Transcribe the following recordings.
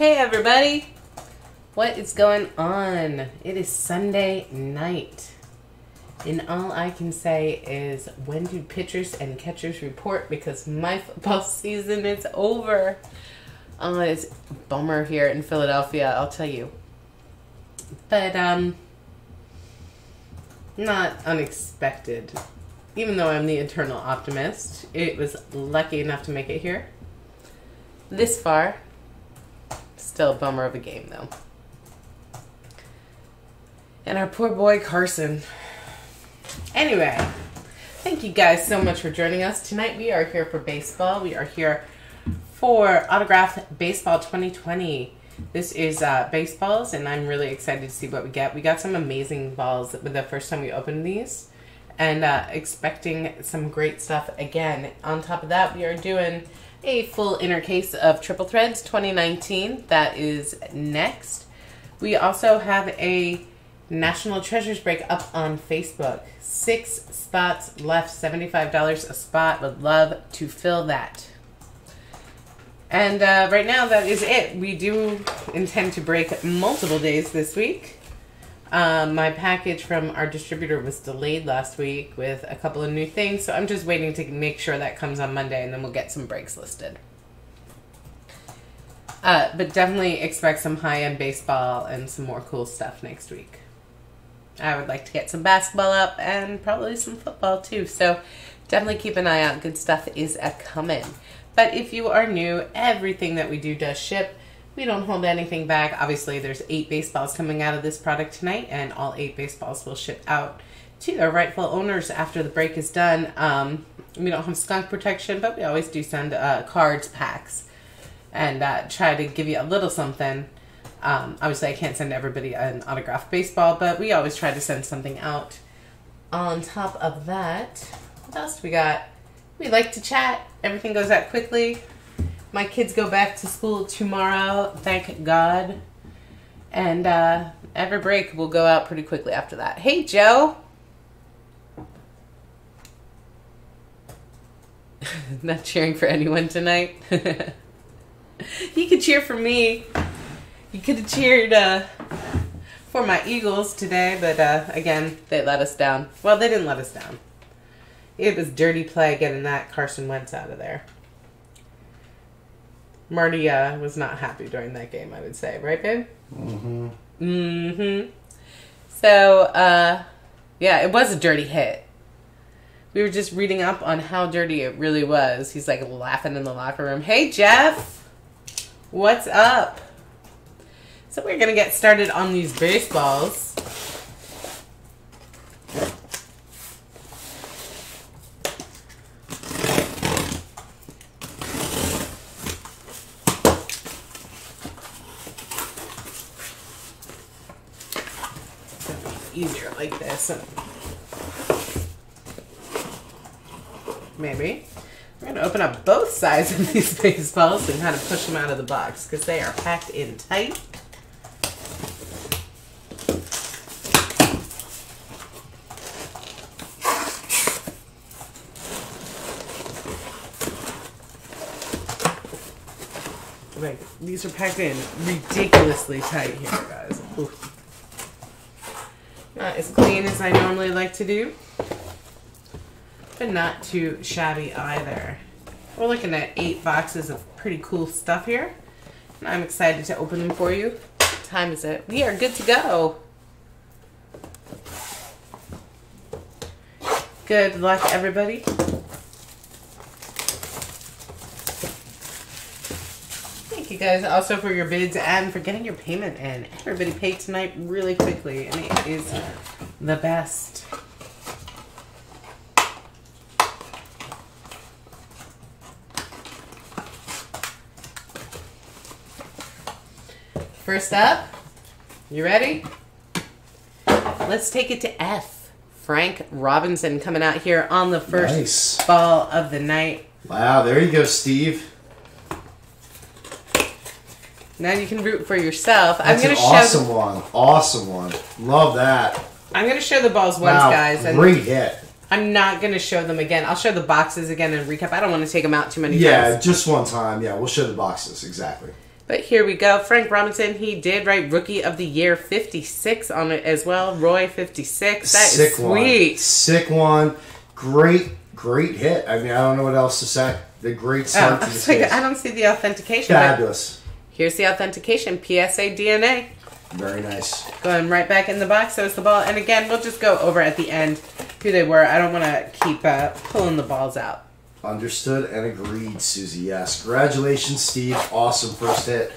Hey everybody! What is going on? It is Sunday night. And all I can say is when do pitchers and catchers report because my football season is over. Oh, it's bummer here in Philadelphia, I'll tell you. But um not unexpected. Even though I'm the eternal optimist, it was lucky enough to make it here. This far. Still a bummer of a game though. And our poor boy Carson. Anyway, thank you guys so much for joining us. Tonight we are here for baseball. We are here for Autograph Baseball 2020. This is uh, baseballs, and I'm really excited to see what we get. We got some amazing balls the first time we opened these, and uh, expecting some great stuff again. On top of that, we are doing a full inner case of Triple Threads 2019. That is next. We also have a National Treasures break up on Facebook. Six spots left, $75 a spot. Would love to fill that. And uh, right now, that is it. We do intend to break multiple days this week. Um, my package from our distributor was delayed last week with a couple of new things, so I'm just waiting to make sure that comes on Monday, and then we'll get some breaks listed. Uh, but definitely expect some high end baseball and some more cool stuff next week. I would like to get some basketball up and probably some football too. So definitely keep an eye out. Good stuff is a coming. But if you are new, everything that we do does ship. We don't hold anything back. Obviously, there's eight baseballs coming out of this product tonight, and all eight baseballs will ship out to their rightful owners after the break is done. Um, we don't have skunk protection, but we always do send uh, cards packs and uh, try to give you a little something. Um, obviously, I can't send everybody an autographed baseball, but we always try to send something out. On top of that, what else we got? We like to chat. Everything goes out quickly. My kids go back to school tomorrow, thank God. And uh, every break will go out pretty quickly after that. Hey, Joe. Not cheering for anyone tonight. you could cheer for me. You could have cheered uh, for my Eagles today, but uh, again, they let us down. Well, they didn't let us down. It was dirty play getting that Carson Wentz out of there. Marty uh, was not happy during that game, I would say, right, babe? Mm-hmm. Mm-hmm. So, uh, yeah, it was a dirty hit. We were just reading up on how dirty it really was. He's like laughing in the locker room. Hey, Jeff, what's up? So we're gonna get started on these baseballs. easier like this. Maybe. We're going to open sides of these baseballs and kind of push them out of the box because they are packed in tight. Like, these are packed in ridiculously tight here, guys. Not as clean as I normally like to do, but not too shabby either. We're looking at eight boxes of pretty cool stuff here, and I'm excited to open them for you. What time is it? We are good to go. Good luck, everybody. Thank you guys also for your bids and for getting your payment in. Everybody paid tonight really quickly, and it is the best. First up, you ready? Let's take it to F. Frank Robinson coming out here on the first Nice. ball of the night. Wow, there you go, Steve. Now you can root for yourself. That's I'm an gonna show. awesome one. Awesome one. Love that. I'm gonna show the balls once, wow, guys, and great hit. I'm not gonna show them again. I'll show the boxes again and recap. I don't want to take them out too many Yeah, times. Yeah, just one time. Yeah, we'll show the boxes exactly. But here we go. Frank Robinson, he did write Rookie of the Year 56 on it as well. Roy 56. That is Sick sweet. one. Sick one. Great, great hit. I mean, I don't know what else to say. The great Oh, start I, to this like, case. I don't see the authentication. Fabulous. Here's the authentication. PSA DNA. Very nice. Going right back in the box. So it's the ball. And again, we'll just go over at the end who they were. I don't want to keep uh, pulling the balls out. Understood and agreed, Susie. Yes. Congratulations, Steve. Awesome first hit.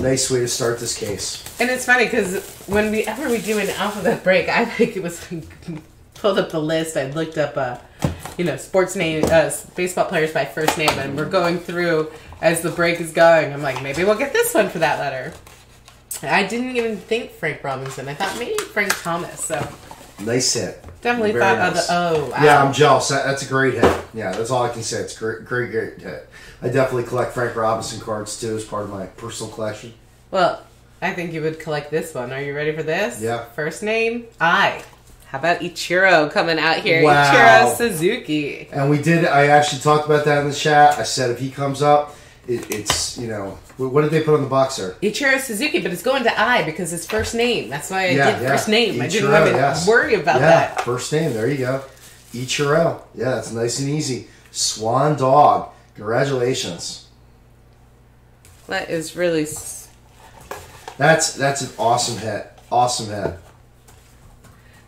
Nice way to start this case. And it's funny because when we ever we do an alphabet break, I think it was pulled up the list. I looked up, uh, you know, sports name, uh, baseball players by first name, and we're going through as the break is going. I'm like, maybe we'll get this one for that letter. I didn't even think Frank Robinson. I thought maybe Frank Thomas. So Nice hit. definitely Very thought nice. of the oh. Wow. Yeah, I'm jealous. That, that's a great hit. Yeah, that's all I can say. It's a great, great, great hit. I definitely collect Frank Robinson cards too as part of my personal collection. Well, I think you would collect this one. Are you ready for this? Yeah. First name I. How about Ichiro coming out here? Wow. Ichiro Suzuki. And we did. I actually talked about that in the chat. I said if he comes up, it, it's you know what did they put on the boxer? Ichiro Suzuki, but it's going to I because it's first name. That's why I Yeah, did yeah. first name. I didn't Ichiro, have to yes. worry about yeah, that. first name. There you go. Ichiro. Yeah, that's nice and easy. Swan Dog. Congratulations. That is really. s- That's that's an awesome hit. Awesome hit. Uh,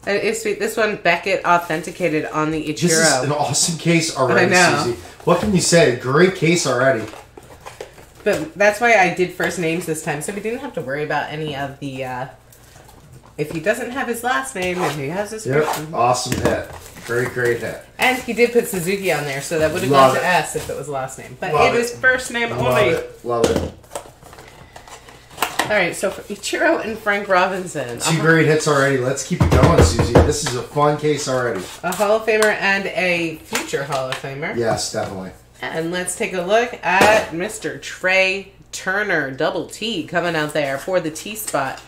that is sweet. This one Beckett authenticated on the Ichiro. This is an awesome case already, I know. Susie. What can you say? Great case already. But that's why I did first names this time, so we didn't have to worry about any of the. Uh, if he doesn't have his last name, if he has his Yep. Awesome hit. Great, great hit. And he did put Suzuki on there, so that would have gone to. S if it was last name. But Love it it. is first name Love only. it. Love it. All right, so for Ichiro and Frank Robinson, Two a, great hits already. Let's keep it going, Susie. This is a fun case already. a Hall of Famer and a future Hall of Famer. Yes, definitely. And let's take a look at Mr. Trea Turner, double T, coming out there for the T spot.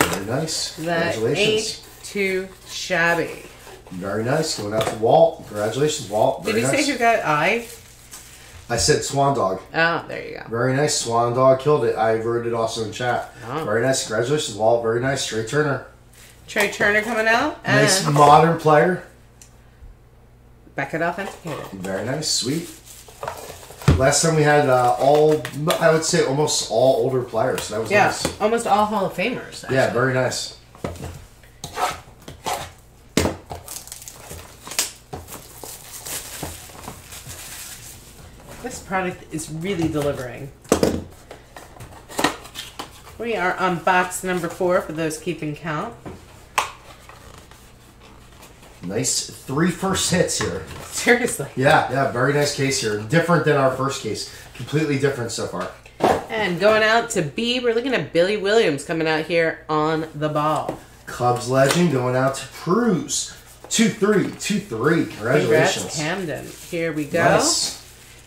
Very nice. That Congratulations. ain't too shabby. Very nice. Going out to Walt. Congratulations, Walt. Did Very you nice. say who got I? I said Swan Dog. Oh, there you go. Very nice. Swan Dog killed it. I wrote it also in chat. Oh. Very nice. Congratulations, Walt. Very nice. Trea Turner. Trea Turner coming out. Nice modern player. Beckett authenticated. Very nice. Sweet. Last time we had uh, all, I would say almost all older players. So that was Yeah, nice. almost all Hall of Famers. Yeah, very nice. This product is really delivering. We are on box number four for those keeping count. Nice three first hits here. Seriously. Yeah, yeah, very nice case here. Different than our first case. Completely different so far. And going out to B, we're looking at Billy Williams coming out here on the ball. Cubs legend going out to Cruz. 2 3, 2 3. Congrats, Congratulations. Camden. Here we go. Nice.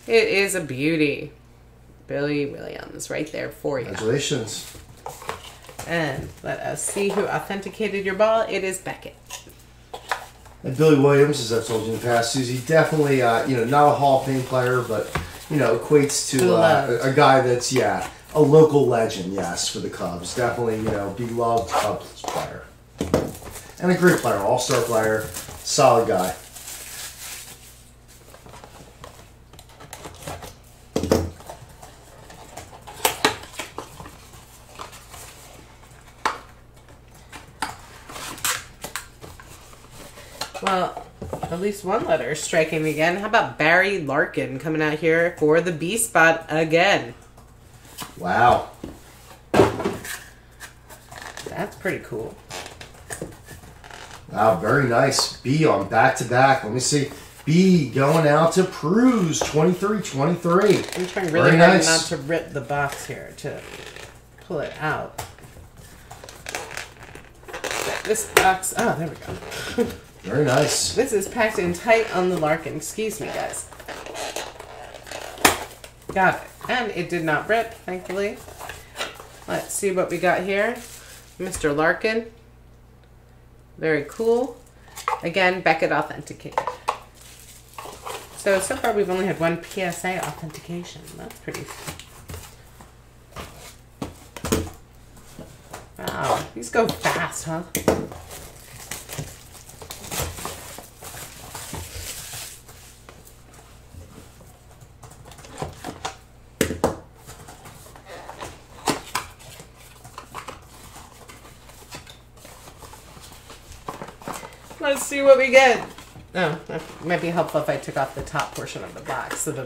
It is a beauty. Billy Williams right there for you. Congratulations. And let us see who authenticated your ball. It is Beckett. And Billy Williams, as I've told you in the past, Susie, definitely, uh, you know, not a Hall of Fame player, but, you know, equates to uh, a, a guy that's, yeah, a local legend, yes, for the Cubs. Definitely, you know, beloved Cubs player. And a great player, all star player, solid guy. Well, at least one letter is striking again. How about Barry Larkin coming out here for the B spot again? Wow. That's pretty cool. Wow, very nice. B on back to back. Let me see. B going out to Cruz, 23 23. I'm trying really Very nice. not to rip the box here to pull it out. This box, oh, there we go. Very nice. This is packed in tight on the Larkin. Excuse me, guys. Got it. And it did not rip, thankfully. Let's see what we got here. Mr. Larkin. Very cool. Again, Beckett Authenticated. So, so far we've only had one PSA authentication. That's pretty... Wow, these go fast, huh? Let's see what we get. Oh, that might be helpful if I took off the top portion of the box. So the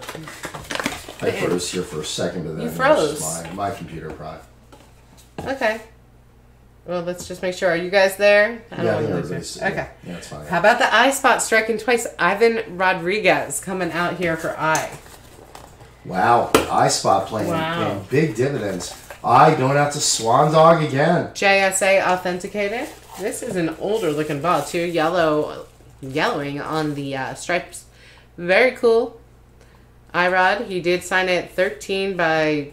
I froze here for a second, but then You it was just froze. my, my computer probably. okay. Well, let's just make sure. Are you guys there? I Yeah, I wanna think lose Yeah, Okay. yeah, it's fine. How about the eye spot striking twice? Ivan Rodriguez coming out here for eye. Wow, eye spot playing Wow. paying big dividends. I going out to Swan Dog again. JSA authenticated. This is an older looking ball too. Yellow, yellowing on the uh, stripes. Very cool. Irod, he did sign it 13 by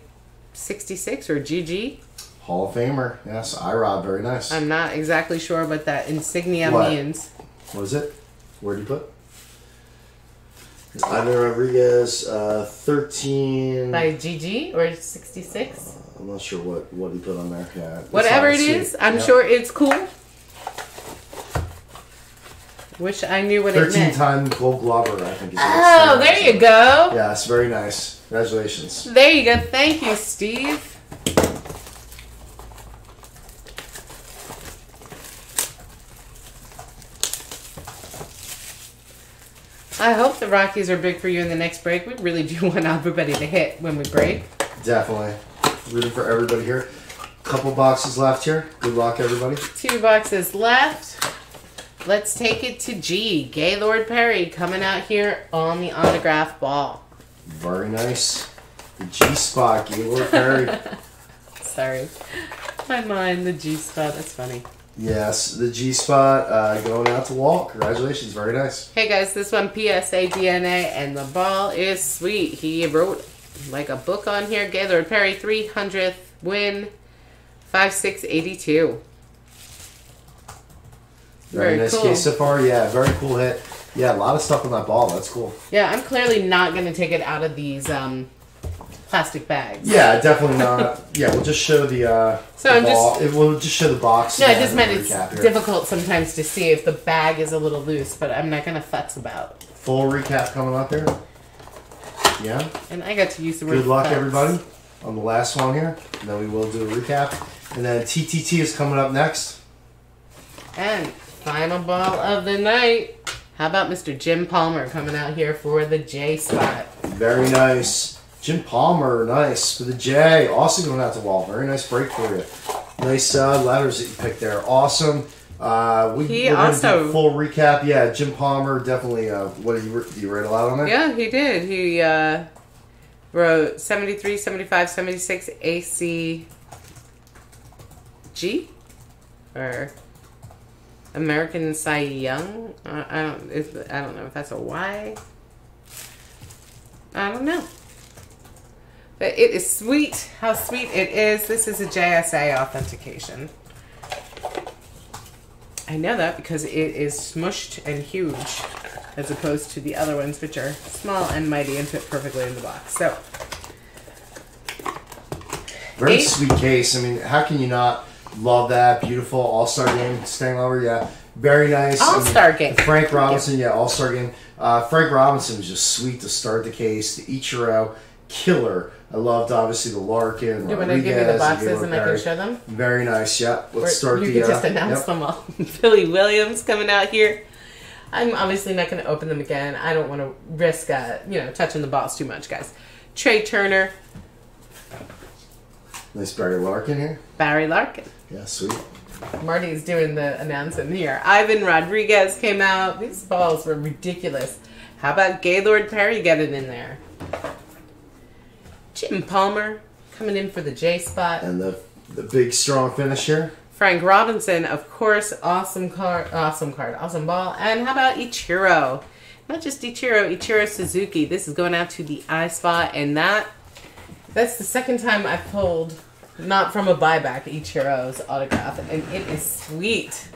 66 or GG. Hall of Famer. Yes, Irod, very nice. I'm not exactly sure what that insignia What? means. what is it? Where'd you put? Ivan Rodriguez, uh, 13. By GG or 66? I'm not sure what, what he put on there. Yeah, Whatever it is, I'm Yep. sure it's cool. Wish I knew what it 13 meant. time Gold Glover, I think is Oh, there you go. Yeah, it's very nice. Congratulations. There you go. Thank you, Steve. I hope the Rockies are big for you in the next break. We really do want everybody to hit when we break. Definitely. Rooting for everybody here. Couple boxes left here. Good luck, everybody. Two boxes left. Let's take it to G. Gaylord Perry coming out here on the autograph ball. Very nice. The G spot, Gaylord Perry. Sorry. My mind, the G spot. That's funny. yes, the G spot uh, going out to Walt. Congratulations. Very nice. Hey guys, this one PSA DNA and the ball is sweet. He wrote like a book on here. Gaylord Perry 300th win 5682. Very, Very nice cool. case so far. Yeah, very cool hit. Yeah, a lot of stuff on that ball. That's cool. Yeah, I'm clearly not going to take it out of these um, plastic bags. Yeah, definitely not. yeah, we'll just show the, uh, So the I'm just- ball. It, we'll just show the box. No, I just meant it's difficult sometimes to see if the bag is a little loose, but I'm not going to futz about. Full recap coming up here. Yeah. And I got to use the word Good luck, futz. everybody, on the last one here. And then we will do a recap. And then TTT is coming up next. And final ball of the night. How about Mr. Jim Palmer coming out here for the J spot? Very nice. Jim Palmer, nice. For the J. Also going out to Wall. Very nice break for you. Nice uh, letters that you picked there. Awesome. Uh, we, He we're also- do a full recap. Yeah, Jim Palmer, definitely. Uh, what did you, re- did you read aloud on there? Yeah, he did. He uh, wrote 73, 75, 76 ACG? Or American Cy Young? I, I don't if, I don't know if that's a Y. I don't know. But it is sweet. How sweet it is. This is a JSA authentication. I know that because it is smushed and huge as opposed to the other ones which are small and mighty and fit perfectly in the box. So, Very Eight. sweet case. I mean, how can you not love that? Beautiful All Star game, staying over. Yeah, very nice. I mean, All-Star game. Frank Robinson, yeah, All Star game. Uh, Frank Robinson was just sweet to start the case. The Ichiro killer. I loved obviously the Larkin. do you want to give me the boxes and I can show them? Very nice. Yeah, let's Or start you the. could just uh, announce yep. them all. Billy Williams coming out here. I'm obviously not going to open them again. I don't want to risk, uh, you know, touching the balls too much, guys. Trea Turner, Nice Barry Larkin here. Barry Larkin. Yeah, sweet. Marty's doing the announcing here. Ivan Rodriguez came out. These balls were ridiculous. How about Gaylord Perry getting in there? Jim Palmer coming in for the J spot. And the the big strong finish here. Frank Robinson, of course, awesome card, awesome card, awesome ball. And how about Ichiro? Not just Ichiro, Ichiro Suzuki. This is going out to the I spot, and that that's the second time I've pulled not from a buyback Ichiro's autograph, and it is sweet.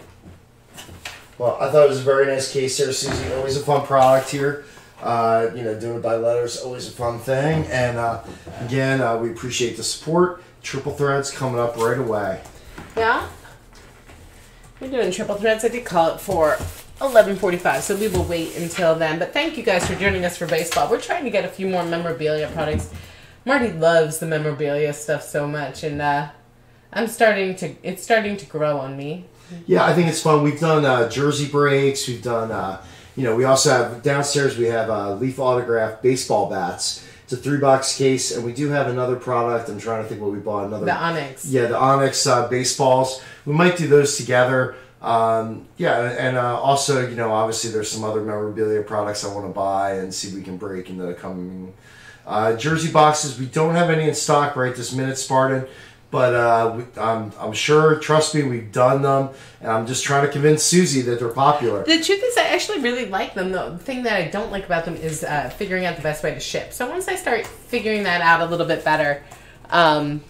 Well, I thought it was a very nice case there, Susie. Always a fun product here. Uh, you know, doing it by letters, always a fun thing. And uh, again, uh, we appreciate the support. Triple threads coming up right away. Yeah. We're doing triple threads. I did call it for 11:45, so we will wait until then. But thank you guys for joining us for baseball. We're trying to get a few more memorabilia products. Marty loves the memorabilia stuff so much, and uh, I'm starting to. It's starting to grow on me. Yeah, I think it's fun. We've done uh, jersey breaks. We've done, uh, you know, we also have downstairs. We have uh, leaf autograph baseball bats. It's a three box case, and we do have another product. I'm trying to think what we bought. Another The Onyx. Yeah, the Onyx uh, baseballs. We might do those together. Um, yeah, and uh, also, you know, obviously there's some other memorabilia products I want to buy and see if we can break in the coming uh, jersey boxes. We don't have any in stock right this minute, Spartan, but uh, we, I'm, I'm sure, trust me, we've done them, and I'm just trying to convince Susie that they're popular. The truth is, I actually really like them. The thing that I don't like about them is uh, figuring out the best way to ship. So once I start figuring that out a little bit better, um,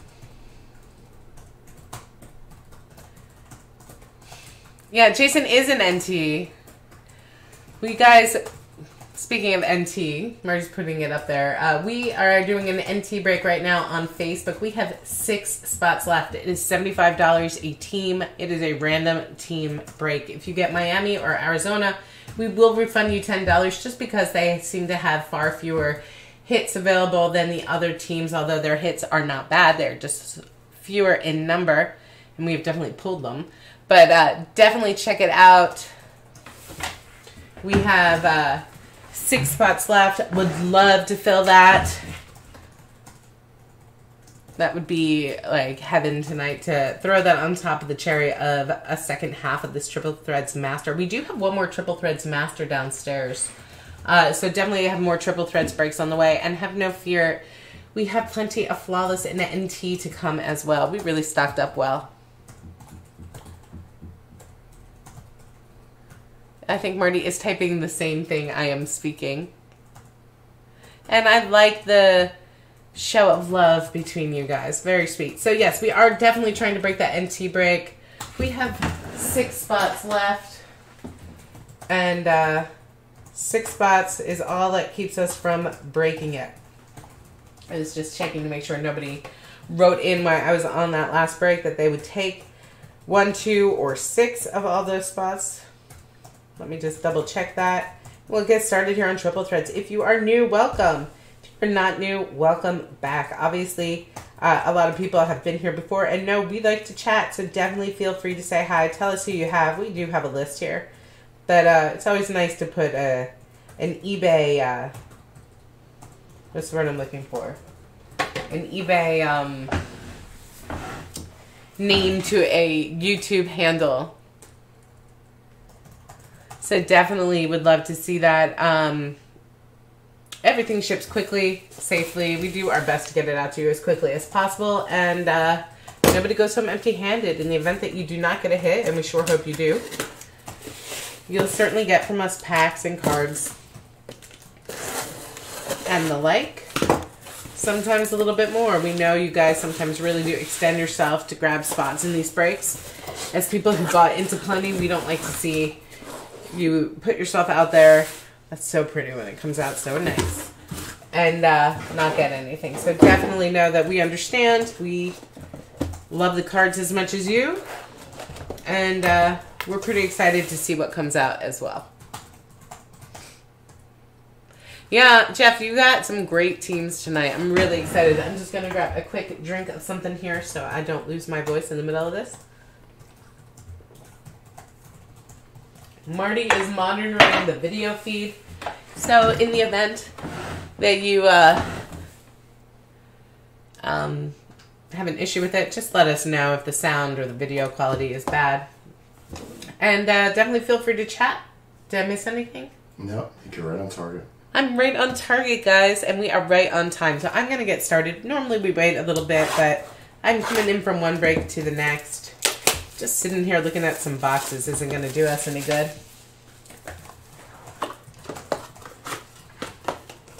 yeah, Jason is an NT. We guys, speaking of NT, Marty's putting it up there. Uh, we are doing an NT break right now on Facebook. We have six spots left. It is $75 a team. It is a random team break. If you get Miami or Arizona, we will refund you $10 just because they seem to have far fewer hits available than the other teams, although their hits are not bad. They're just fewer in number, and we've definitely pulled them. But uh, definitely check it out. We have uh, six spots left. Would love to fill that. That would be like heaven tonight to throw that on top of the cherry of a second half of this Triple Threads Master. We do have one more Triple Threads Master downstairs. Uh, so definitely have more Triple Threads breaks on the way. And have no fear, we have plenty of Flawless and NT to come as well. We really stocked up well. I think Marty is typing the same thing I am speaking. And I like the show of love between you guys. Very sweet. So, yes, we are definitely trying to break that NT break. We have six spots left. And uh, six spots is all that keeps us from breaking it. I was just checking to make sure nobody wrote in while I was on that last break that they would take one, two, or six of all those spots. Let me just double check that. We'll get started here on Triple Threads. If you are new, welcome. If you're not new, welcome back. Obviously, uh, a lot of people have been here before and know we like to chat, so definitely feel free to say hi. Tell us who you have. We do have a list here. But uh, it's always nice to put a, an eBay, uh, what's the word I'm looking for? An eBay um, name to a YouTube handle so definitely would love to see that. Um, everything ships quickly, safely. We do our best to get it out to you as quickly as possible, and uh, nobody goes home empty-handed. In the event that you do not get a hit, and we sure hope you do, you'll certainly get from us packs and cards and the like. Sometimes a little bit more. We know you guys sometimes really do extend yourself to grab spots in these breaks. As people who got into plenty, we don't like to see you put yourself out there. That's so pretty when it comes out so nice. And uh, not get anything. So definitely know that we understand. We love the cards as much as you. And uh, we're pretty excited to see what comes out as well. Yeah, Jeff, you got some great teams tonight. I'm really excited. I'm just going to grab a quick drink of something here so I don't lose my voice in the middle of this. Marty is monitoring the video feed. So in the event that you uh, um, have an issue with it, just let us know if the sound or the video quality is bad. And uh, definitely feel free to chat. Did I miss anything? No, you're right on target. I'm right on target, guys, and we are right on time. So I'm going to get started. Normally we wait a little bit, but I'm coming in from one break to the next. Just sitting here looking at some boxes isn't going to do us any good.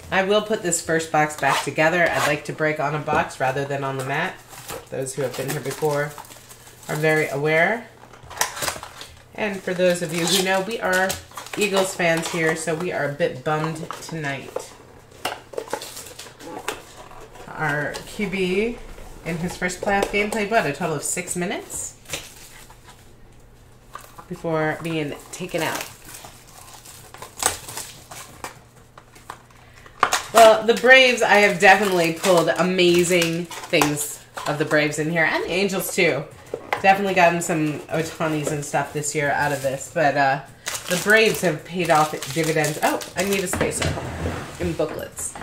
I will put this first box back together. I'd like to break on a box rather than on the mat. Those who have been here before are very aware. And for those of you who know, we are Eagles fans here, so we are a bit bummed tonight. Our QB in his first playoff game played what, a total of six minutes? Before being taken out. Well, the Braves, I have definitely pulled amazing things of the Braves in here, and the Angels too. Definitely gotten some Ohtanis and stuff this year out of this, but uh, the Braves have paid off dividends. Oh, I need a spacer in booklets.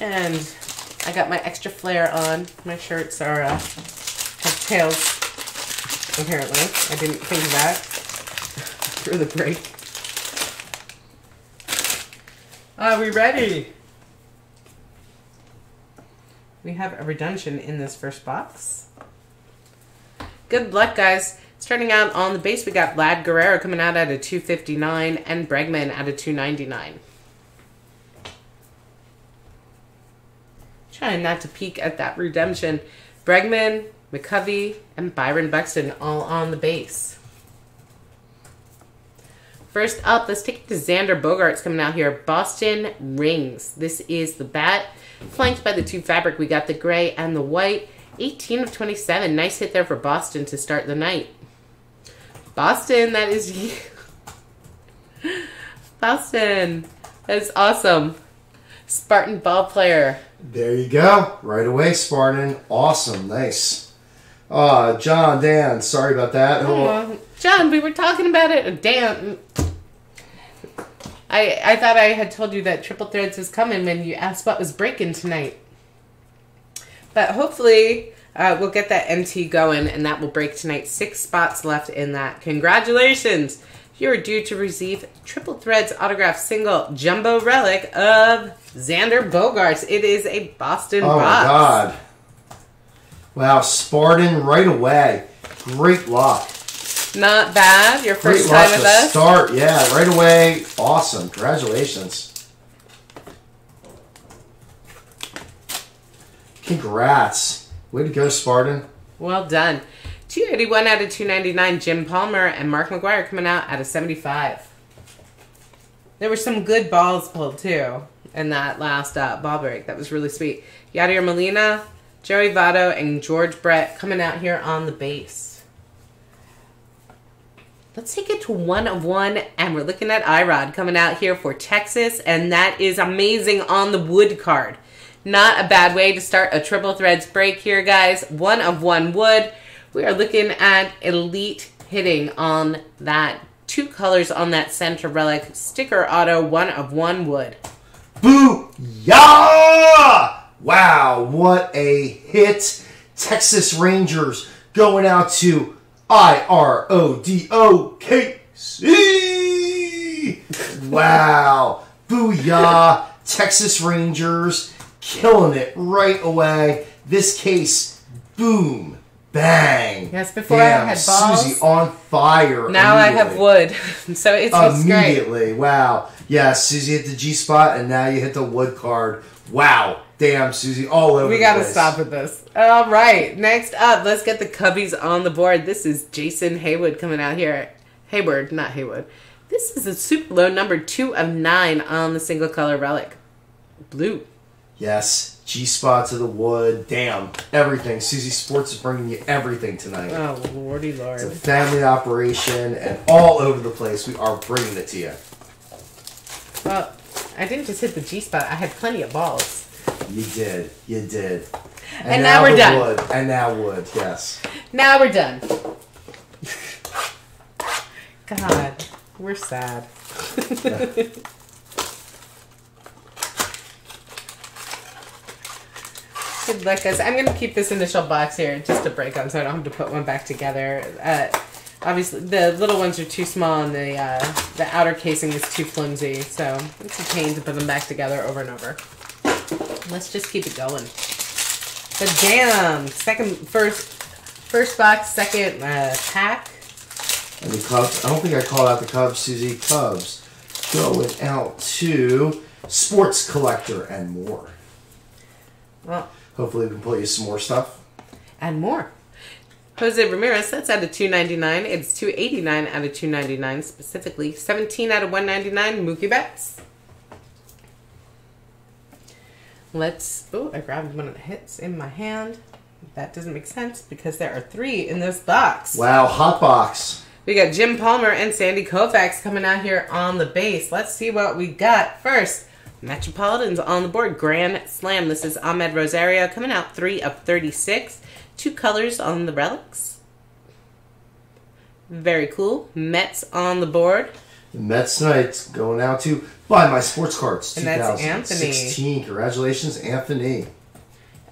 And I got my extra flare on. My shirts are uh, have tails. Apparently, I didn't think of that through the break. Are we ready? We have a redemption in this first box. Good luck, guys. Starting out on the base, we got Vlad Guerrero coming out at a 259 and Bregman at a 299. Trying not to peek at that redemption. Bregman, McCovey, and Byron Buxton all on the base. First up, let's take it to Xander Bogaerts coming out here. Boston Rings. This is the bat. Flanked by the two fabric, we got the gray and the white. 18 of 27. Nice hit there for Boston to start the night. Boston, that is you. Boston. That is awesome. Spartan ball player. There you go. Right away, Spartan. Awesome. Nice. Uh, John, Dan, sorry about that. Aw, John, we were talking about it. Dan, I I thought I had told you that Triple Threads was coming when you asked what was breaking tonight. But hopefully, uh, we'll get that NT going, and that will break tonight. Six spots left in that. Congratulations! You're due to receive Triple Threads autograph single jumbo relic of Xander Bogaerts. It is a Boston Oh box. God. Wow, Spartan right away. Great luck. Not bad. Your Great first luck time with to us. start. Yeah, right away. Awesome. Congratulations. Congrats. Way to go, Spartan. Well done. 281 out of 299, Jim Palmer and Mark McGwire coming out at a 75. There were some good balls pulled too in that last uh, ball break. That was really sweet. Yadier Molina, Joey Votto, and George Brett coming out here on the base. Let's take it to one of one, and we're looking at Irod coming out here for Texas, and that is amazing on the wood card. Not a bad way to start a triple threads break here, guys. One of one wood. We are looking at elite hitting on that. Two colors on that center relic. Sticker auto, one of one wood. Boo! Yeah! Wow, what a hit. Texas Rangers going out to I R O D O K C. Wow. Booyah. Texas Rangers killing it right away. This case, boom, bang. Yes, before I had balls. Susie on fire. Now I have wood. so it's, it's great. Immediately. Wow. Yeah, Susie hit the G spot, and now you hit the wood card. Wow. Damn, Susie, all over We gotta place. stop with this. All right, next up, let's get the Cubbies on the board. This is Jason Haywood coming out here. Hayward, not Haywood. This is a super low number two of nine on the single color relic. Blue. Yes, G spot to the wood. Damn, everything. Susie Sports is bringing you everything tonight. Oh, lordy lord. It's a family operation, and all over the place, we are bringing it to you. Well, I didn't just hit the G spot. I had plenty of balls. You did. You did. And now we're done. Wood. And now wood, yes. Now we're done. God, we're sad. Luck, guys. I'm gonna keep this initial box here just to break on, so I don't have to put one back together. Uh, obviously, the little ones are too small, and the uh, the outer casing is too flimsy, so it's a pain to put them back together over and over. Let's just keep it going. But damn, second, first, first box, second uh, pack. And the Cubs, I don't think I called out the Cubs, Susie. Cubs going out to Sports Collector and more. Well, Hopefully, we can pull you some more stuff. and more. Jose Ramirez, that's out of 299. It's 289 out of 299 specifically. 17 out of 199, Mookie Betts. Let's. Oh, I grabbed one of the hits in my hand. That doesn't make sense because there are three in this box. Wow, hot box. We got Jim Palmer and Sandy Koufax coming out here on the base. Let's see what we got first. Metropolitans on the board. Grand Slam. This is Amed Rosario coming out 3 of 36. Two colors on the relics. Very cool. Mets on the board. The Mets tonight going out to Buy My Sports Cards And that's Anthony. 2016. Congratulations, Anthony.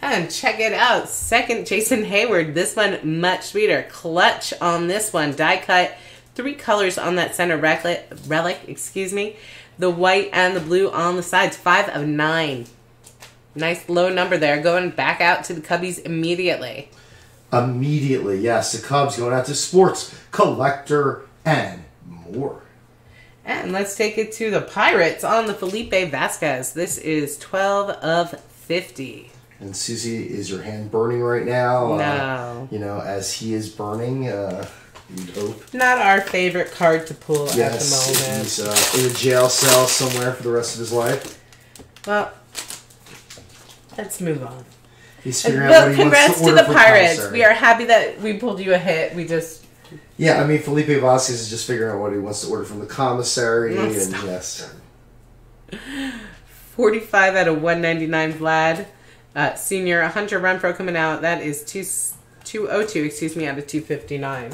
And check it out. Second, Jason Hayward. This one much sweeter. Clutch on this one. Die cut. Three colors on that center relic. relic excuse me. The white and the blue on the sides. Five of nine. Nice low number there. Going back out to the Cubbies immediately. Immediately, yes. The Cubs going out to Sports Collector and more. And let's take it to the Pirates on the Felipe Vazquez. This is 12 of 50. And Susie, is your hand burning right now? Uh, No. you know, as he is burning, uh, Not our favorite card to pull Yes, at the moment. he's uh, in a jail cell somewhere for the rest of his life. Well, let's move on. He's figuring out Well, what he congrats wants to to the Pirates. commissary. We are happy that we pulled you a hit. We just Yeah, I mean, Felipe Vazquez is just figuring out what he wants to order from the commissary, No, and stop. yes, 45 out of 199 Vlad. Uh, senior Hunter Renfroe coming out. That is two, 202, excuse me, out of 259.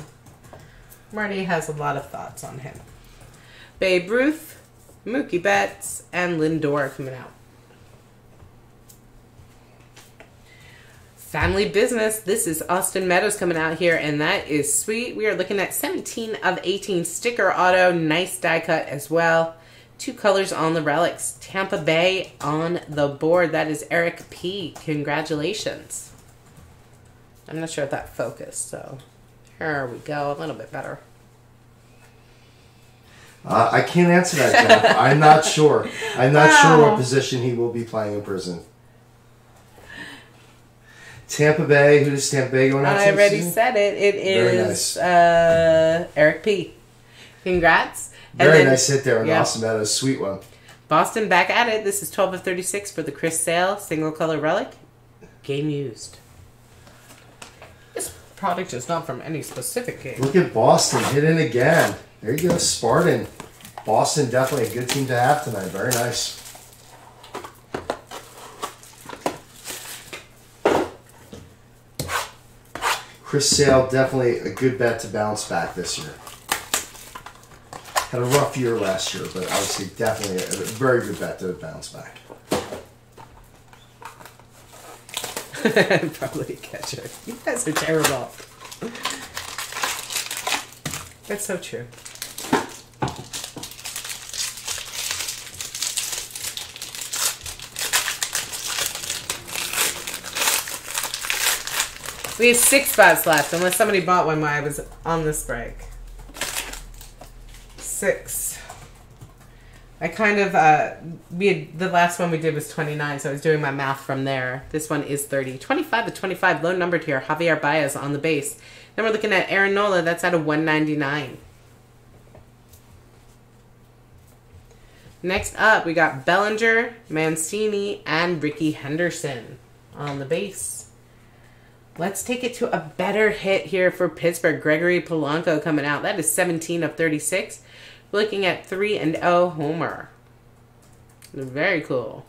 Marty has a lot of thoughts on him. Babe Ruth, Mookie Betts, and Lindor coming out. Family business. This is Austin Meadows coming out here, and that is sweet. We are looking at 17 of 18 sticker auto. Nice die cut as well. Two colors on the relics. Tampa Bay on the board. That is Eric P. Congratulations. I'm not sure if that focused, so here we go. A little bit better. uh, I can't answer that, Jeff. I'm not sure. I'm not sure what position he will be playing in prison. Tampa Bay. Who does Tampa Bay going out to? I already said it. It is nice. uh, Eric P. Congrats. And Very then- nice hit there on yeah. Austin Meadows. Sweet one. Boston back at it. This is 12 of 36 for the Chris Sale single color relic. Game used. Product is not from any specific game. Look at Boston hitting again. There you go, Spartan. Boston definitely a good team to have tonight. Very nice. Chris Sale definitely a good bet to bounce back this year. Had a rough year last year, but obviously definitely a very good bet to bounce back. Probably a catcher. You guys are terrible. That's so true. We have six spots left, unless somebody bought one while I was on this break. Six. I kind of uh we had, the last one we did was 29, so I was doing my math from there. This one is 30. 25 to 25, low numbered here. Javier Baez on the base. Then we're looking at Aaron Nola, that's out of 199. Next up, we got Bellinger, Mancini, and Rickey Henderson on the base. Let's take it to a better hit here for Pittsburgh. Gregory Polanco coming out. That is 17 of 36. Looking at 3 and 0 Homer. Very cool.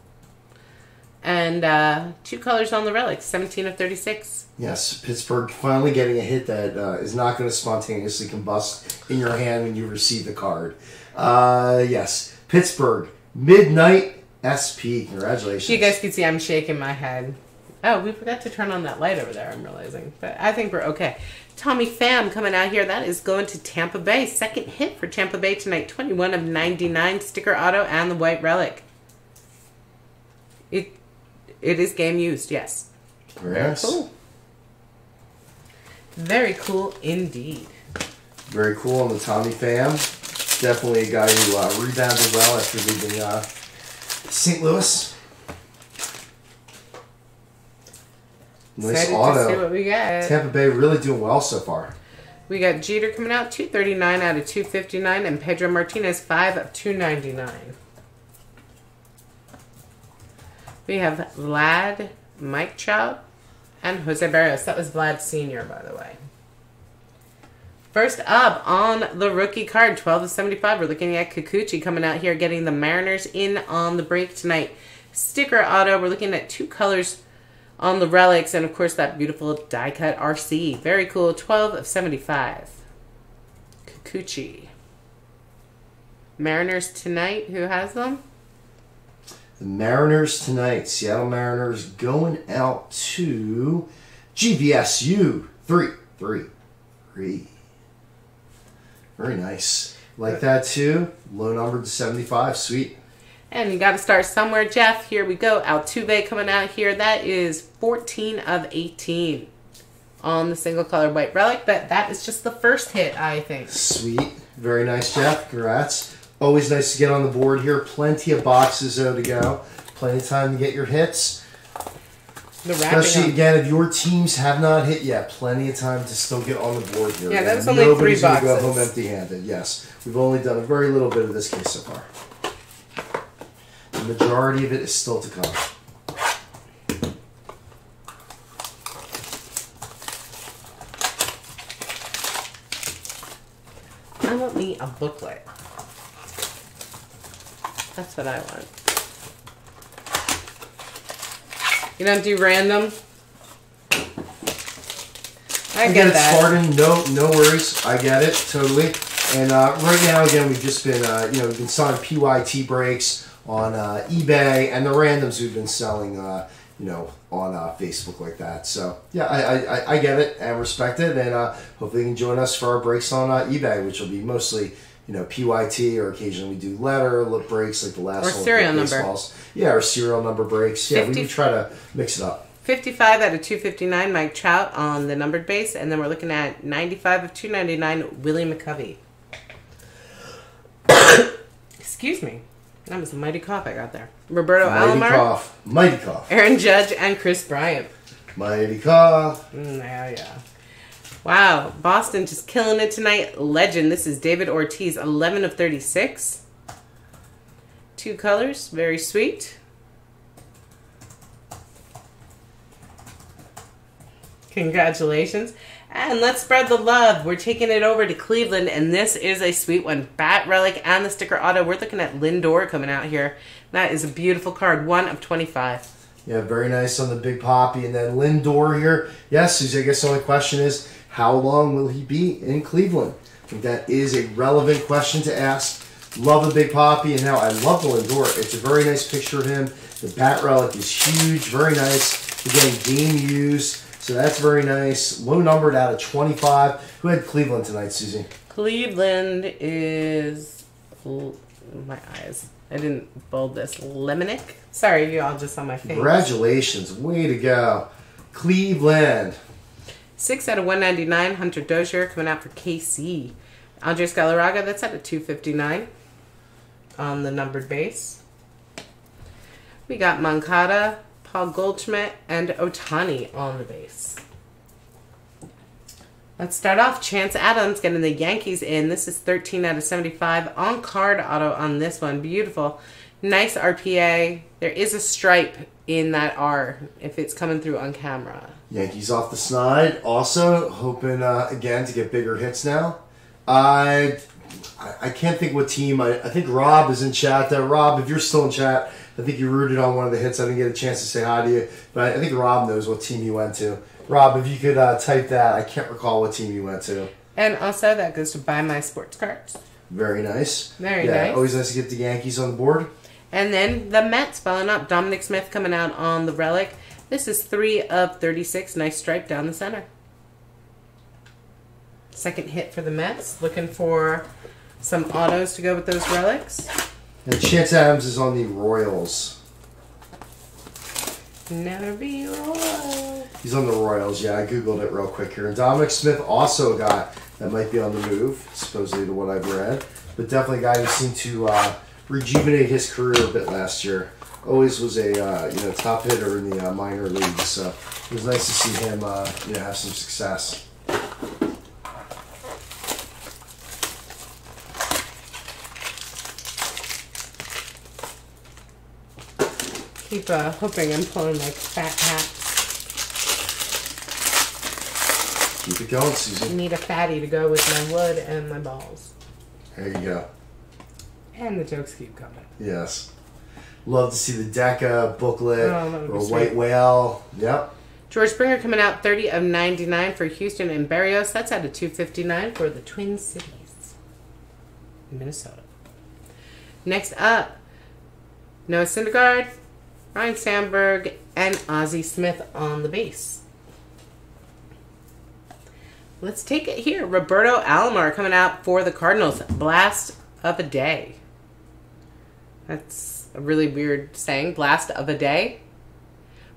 And uh, two colors on the relics 17 of 36. Yes, Pittsburgh finally getting a hit that uh, is not going to spontaneously combust in your hand when you receive the card. Uh, yes, Pittsburgh Midnight SP. Congratulations. You guys can see I'm shaking my head. Oh, we forgot to turn on that light over there, I'm realizing. But I think we're okay. Tommy Pham coming out here. That is going to Tampa Bay. Second hit for Tampa Bay tonight. 21 of 99 sticker auto and the white relic. It It is game used, yes. Very. Cool. Very cool indeed. Very cool on the Tommy Pham. Definitely a guy who uh, rebounded well after leaving uh, St. Louis. Nice Excited to auto. see what we got. Tampa Bay really doing well so far. We got Jeter coming out 239 out of 259 and Pedro Martinez 5 of 299. We have Vlad, Mike Trout, and Jose Berrios. That was Vlad Sr., by the way. First up on the rookie card, 12 to 75, we're looking at Kikuchi coming out here, getting the Mariners in on the break tonight. Sticker auto, we're looking at two colors on the relics, and of course that beautiful die cut RC. Very cool, 12 of 75. Kikuchi. Mariners tonight, who has them? The Mariners tonight. Seattle Mariners going out to GVSU. Three, three, three. Very nice. Like that too. Low number to 75. Sweet. And you got to start somewhere, Jeff. Here we go. Altuve coming out here. That is 14 of 18 on the single color white relic. But that is just the first hit, I think. Sweet. Very nice, Jeff. Congrats. Always nice to get on the board here. Plenty of boxes though to go. Plenty of time to get your hits. Especially up. again, if your teams have not hit yet, plenty of time to still get on the board here. Yeah, that And was only Nobody's gonna go home empty-handed. Yes, we've only done a very little bit of this case so far. The majority of it is still to come. I want me a booklet. That's what I want. You don't do random? I I get it, that. Spartan. No, no worries. I get it totally. And uh, right now, again, we've just been, uh, you know, we've been selling PYT breaks on uh, eBay, and the randoms we've been selling, uh, you know, on uh, Facebook like that. So yeah, I, I, I- get it and respect it, and uh, hopefully you can join us for our breaks on uh, eBay, which will be mostly. You know, PYT, or occasionally we do letter lip breaks like the last Or one. serial number. baseballs. Yeah, or serial number breaks. Yeah, we 50 do try to mix it up. 55 out of 259, Mike Trout on the numbered base. And then we're looking at 95 of 299, Willie McCovey. Excuse me. That was a mighty cough I got there. Roberto Mighty Alomar, cough. Mighty cough. Aaron Judge, and Kris Bryant. Mighty cough. Mm, yeah, yeah. Wow, Boston just killing it tonight. Legend. This is David Ortiz, 11 of 36. Two colors, very sweet. Congratulations. And let's spread the love. We're taking it over to Cleveland, and this is a sweet one. Bat Relic and the sticker auto. We're looking at Lindor coming out here. That is a beautiful card. One of 25. Yeah, very nice on the Big Poppy. And then Lindor here. Yes, Susie, I guess the only question is how long will he be in Cleveland? I think that is a relevant question to ask. Love the Big Poppy, and now I love the Lindor. It's a very nice picture of him. The bat relic is huge, very nice. Again, game used, so that's very nice. Low numbered out of 25. Who had Cleveland tonight, Susie? Cleveland is l- my eyes. I didn't bold this. Lemonic. Sorry, you all just on my face. Congratulations, way to go. Cleveland. Six out of one ninety nine. Hunter Dozier coming out for KC. Andres Galarraga. That's at a two fifty nine on the numbered base. We got Moncada, Paul Goldschmidt, and Ohtani on the base. Let's start off. Chance Adams getting the Yankees in. This is 13 out of 75. On card auto on this one. Beautiful. Nice RPA. There is a stripe in that R if it's coming through on camera. Yankees off the snide. Also hoping uh, again to get bigger hits now. I I- can't think what team. I, I think Rob is in chat. There, Rob, if you're still in chat, I think you rooted on one of the hits. I didn't get a chance to say hi to you, but I think Rob knows what team you went to. Rob, if you could uh, type that, I can't recall what team you went to. And also that goes to buy my sports cards. Very nice. Very yeah, nice. Always nice to get the Yankees on the board. And then the Mets following up. Dominic Smith coming out on the relic. This is 3 of 36. Nice stripe down the center. Second hit for the Mets. Looking for some autos to go with those relics. And Chance Adams is on the Royals. Never be royal. He's on the Royals. Yeah, I googled it real quick here. And Dominic Smith also a guy that might be on the move, supposedly to what I've read, but definitely a guy who seemed to uh, rejuvenate his career a bit last year always was a uh, you know top hitter in the uh, minor leagues. So it was nice to see him uh, you know have some success. Keep uh, hoping and pulling like fat hats. Keep it going, I Susan. need a fatty to go with my wood and my balls. There you go. And the jokes keep coming. Yes. Love to see the DECA booklet Oh, that would be or sweet. White Whale. Yep. George Springer coming out 30 of 99 for Houston and Berrios. That's out of 259 for the Twin Cities, Minnesota. Next up, Noah Syndergaard, Ryne Sandberg, and Ozzie Smith on the base. Let's take it here. Roberto Alomar coming out for the Cardinals. Blast of a day. That's a really weird saying. Blast of a day.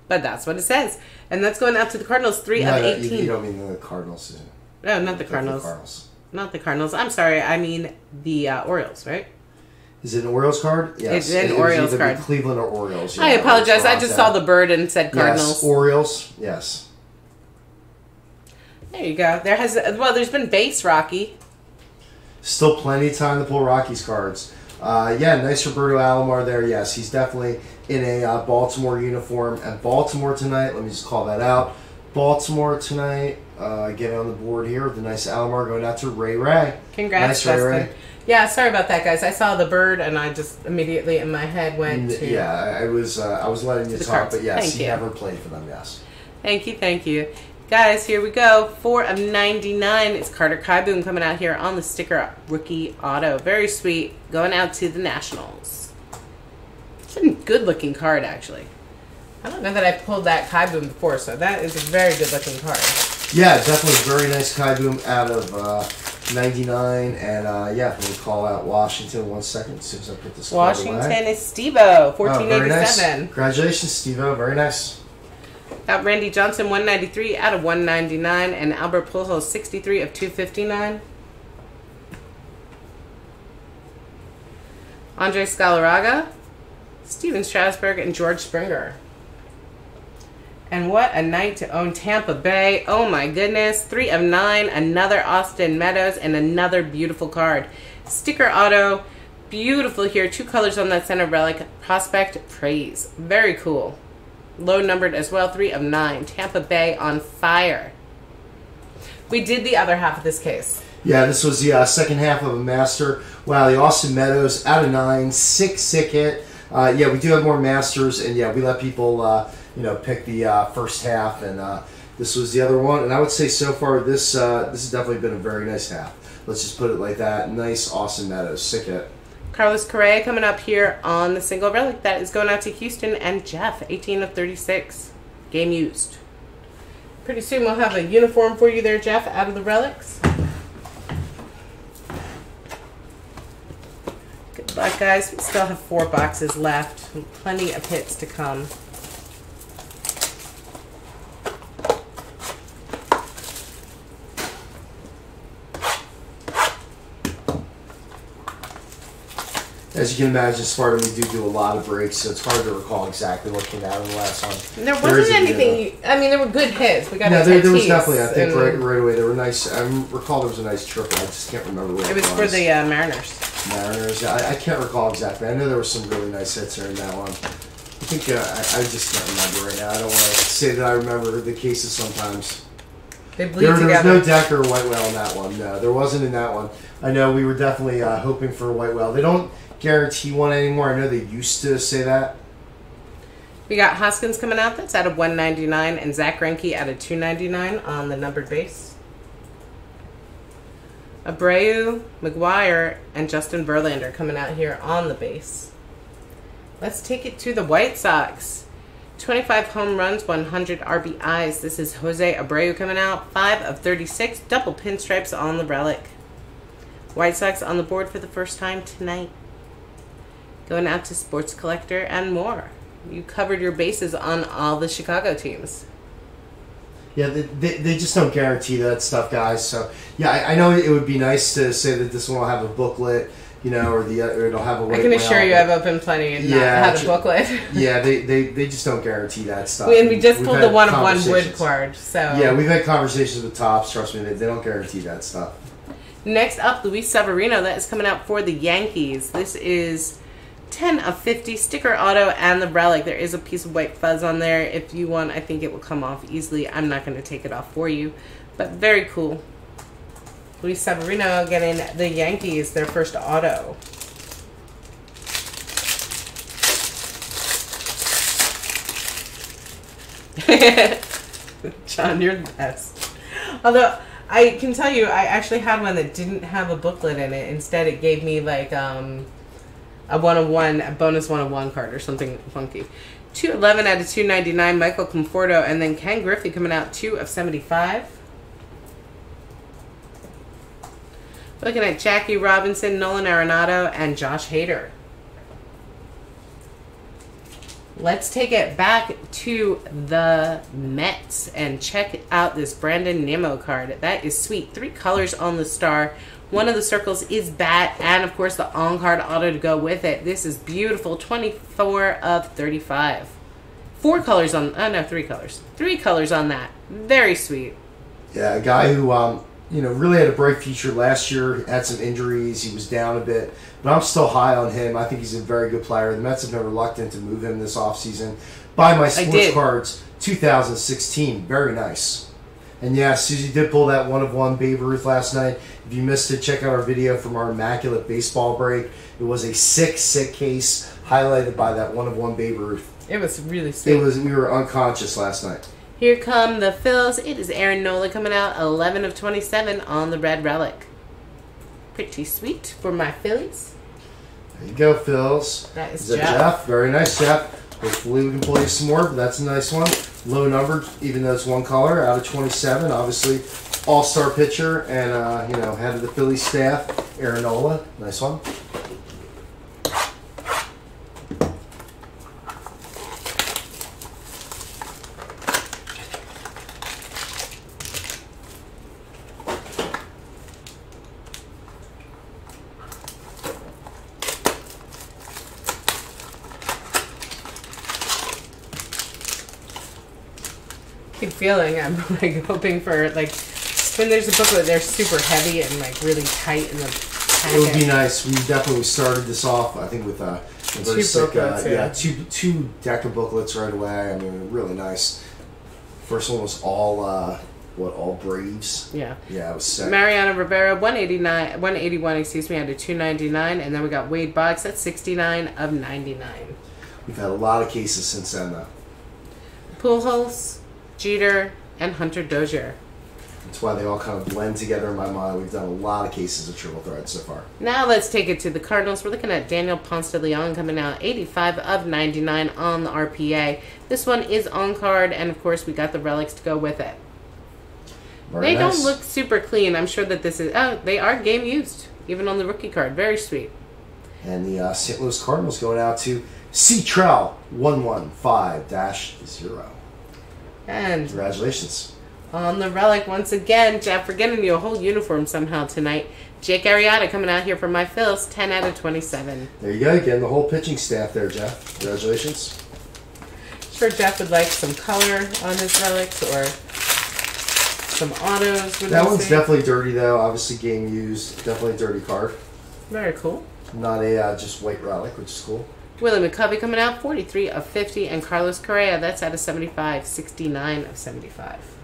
But that's what it says. And that's going out to the Cardinals, 3 No, of 18. you, you don't mean the Cardinals, Susan. no, not the The Cardinals. Cardinals. Not the Cardinals. I'm sorry. I mean the uh, Orioles, right? Is it an Orioles card? Yes. It's an It Orioles either card. Cleveland or Orioles. I apologize. I just saw the bird and said Cardinals. Yes, Orioles. Yes. There you go. There has well, there's been base Rocky. Still plenty of time to pull Rockies cards. Uh, yeah, nice Roberto Alomar there. Yes, he's definitely in a uh, Baltimore uniform at Baltimore tonight. Let me just call that out. Baltimore tonight. Uh, getting on the board here with the nice Alomar going out to Ray Ray. Congrats, nice Ray. Ray. Yeah, sorry about that, guys. I saw the bird and I just immediately in my head went to. Yeah, I I was uh, I was letting you talk, cards. but yes, Thank he you. never played for them. Yes. Thank you, thank you. Guys, here we go. Four of 99. It's Carter Kieboom coming out here on the sticker rookie auto. Very sweet. Going out to the Nationals. It's a good looking card, actually. I don't know that I've pulled that Kieboom before, so that is a very good looking card. Yeah, definitely very nice Kieboom out of uh, 99. And uh, yeah, we'll call out Washington one second as soon as I put this. Washington is Stevo, Oh, nice. 1487. Congratulations, Stevo. Very nice. Got Randy Johnson, 193 out of 199, and Albert Pujols, 63 of 259. Andres Galarraga, Stephen Strasburg, and George Springer. And what a night to own Tampa Bay. Oh my goodness. Three of nine, another Austin Meadows, and another beautiful card. Sticker auto. Beautiful here. Two colors on that center relic. Prospect Praise. Very cool. Low numbered as well. Three of nine. Tampa Bay on fire. We did the other half of this case. Yeah, this was the uh, second half of a master. Wow, the Austin Meadows out of nine, six sick hit. Uh, yeah, we do have more masters, and yeah, we let people uh, you know pick the uh, first half, and uh, this was the other one. And I would say so far this uh, this has definitely been a very nice half. Let's just put it like that. Nice Austin Meadows, sick hit. Carlos Correa coming up here on the single relic. That is going out to Houston and Jeff, 18 of 36. Game used. Pretty soon we'll have a uniform for you there, Jeff, out of the relics. Luck, guys. We still have four boxes left. Plenty of hits to come. As you can imagine, Sparta, we do do a lot of breaks, so it's hard to recall exactly what came out in the last one. There There wasn't a- anything. I mean, there were good hits. We got No, there, there was definitely. I think right, right away there were nice. I recall there was a nice triple. I just can't remember what It was for the uh, Mariners. Mariners. I, I can't recall exactly. I know there were some really nice hits there in that one. I think uh, I, I just can't remember right now. I don't want to say that I remember the cases sometimes. They bleed There, there was no Decker or White Whale in that one. No, there wasn't in that one. I know we were definitely uh, hoping for a White Whale. They don't guarantee one anymore. I know they used to say that. We got Hoskins coming out. That's out of 199, and Zack Greinke out of 299 on the numbered base. Abreu, McGwire, and Justin Verlander coming out here on the base. Let's take it to the White Sox. 25 home runs, 100 RBIs. This is Jose Abreu coming out. 5 of 36, double pinstripes on the relic. White Sox on the board for the first time tonight. Going out to Sports Collector and more. You covered your bases on all the Chicago teams. Yeah, they, they, they just don't guarantee that stuff, guys. So, yeah, I, I know it would be nice to say that this one will have a booklet, you know, or the or it'll have a I can assure you, I've opened plenty and Yeah, not had a booklet. yeah, they, they, they just don't guarantee that stuff. and we just We've pulled the one of one wood card. So Yeah, we've had conversations with Topps. Trust me, they, they don't guarantee that stuff. Next up, Luis Severino. That is coming out for the Yankees. This is 10 of 50 sticker auto and the relic. There is a piece of white fuzz on there. If you want, I think it will come off easily. I'm not going to take it off for you, but very cool. Luis Severino getting the Yankees their first auto. John, you're the best. Although I can tell you, I actually had one that didn't have a booklet in it. Instead, it gave me like um, a one of one, a bonus one of one card or something funky. Two eleven out of two ninety nine. Michael Conforto, and then Ken Griffey coming out two of seventy five. Looking at Jackie Robinson, Nolan Arenado, and Josh Hader. Let's take it back to the Mets and check out this Brandon Nimmo card. That is sweet. Three colors on the star. One of the circles is bat, and of course the on card auto to go with it. This is beautiful. 24 of 35. Four colors on, oh no, three colors. Three colors on that. Very sweet. Yeah, a guy who um, you know really had a bright future last year. Had some injuries. He was down a bit, but I'm still high on him. I think he's a very good player. The Mets have been reluctant to move him this offseason. Buy my sports cards 2016. Very nice. And yeah, Susie did pull that one of one Babe Ruth last night. If you missed it, check out our video from our immaculate baseball break. It was a sick, sick case highlighted by that one of one Babe Ruth. It was really sweet. It was we were unconscious last night. Here come the Phils. It is Aaron Nola coming out 11 of 27 on the red relic. Pretty sweet for my Phillies. There you go, Phils. That is Is that Jeff. Jeff? Very nice, Jeff. Hopefully we can you some more, but that's a nice one. Low number, even though it's one color, out of 27. Obviously, all-star pitcher and, uh, you know, head of the Philly staff, Aaron Nola. Nice one. keep feeling I'm like hoping for like when there's a booklet they're super heavy and like really tight in the packet. It would be nice. We definitely started this off, I think, with uh, a very Two sick, uh, booklets, yeah. yeah, two two deck of booklets right away. I mean, really nice. First one was all uh, what all Braves. Yeah. Yeah, it was sick. Mariano Rivera 189 181 excuse me out of 299 and then we got Wade Boggs at 69 of 99. We've had a lot of cases since then, though. Pujols, Jeter, and Hunter Dozier. That's why they all kind of blend together in my mind. We've done a lot of cases of triple thread so far. Now let's take it to the Cardinals. We're looking at Daniel Ponce de Leon coming out 85 of 99 on the RPA. This one is on card, and of course, we got the relics to go with it. Very they nice. don't look super clean. I'm sure that this is. Oh, they are game used, even on the rookie card. Very sweet. And the uh, St. Louis Cardinals going out to C Trell one one five dash zero. And Congratulations. on the relic, once again, Jeff, we're getting you a whole uniform somehow tonight. Jake Arrieta coming out here for my Phils, 10 out of 27. There you go, again. the whole pitching staff there, Jeff. Congratulations. Sure, Jeff would like some color on his relics or some autos. That one's say? definitely dirty though. Obviously game used. Definitely a dirty card. very cool. Not a uh, just white relic, which is cool. Willie McCovey coming out 43 of 50, and Carlos Correa, that's out of 75, 69 of 75.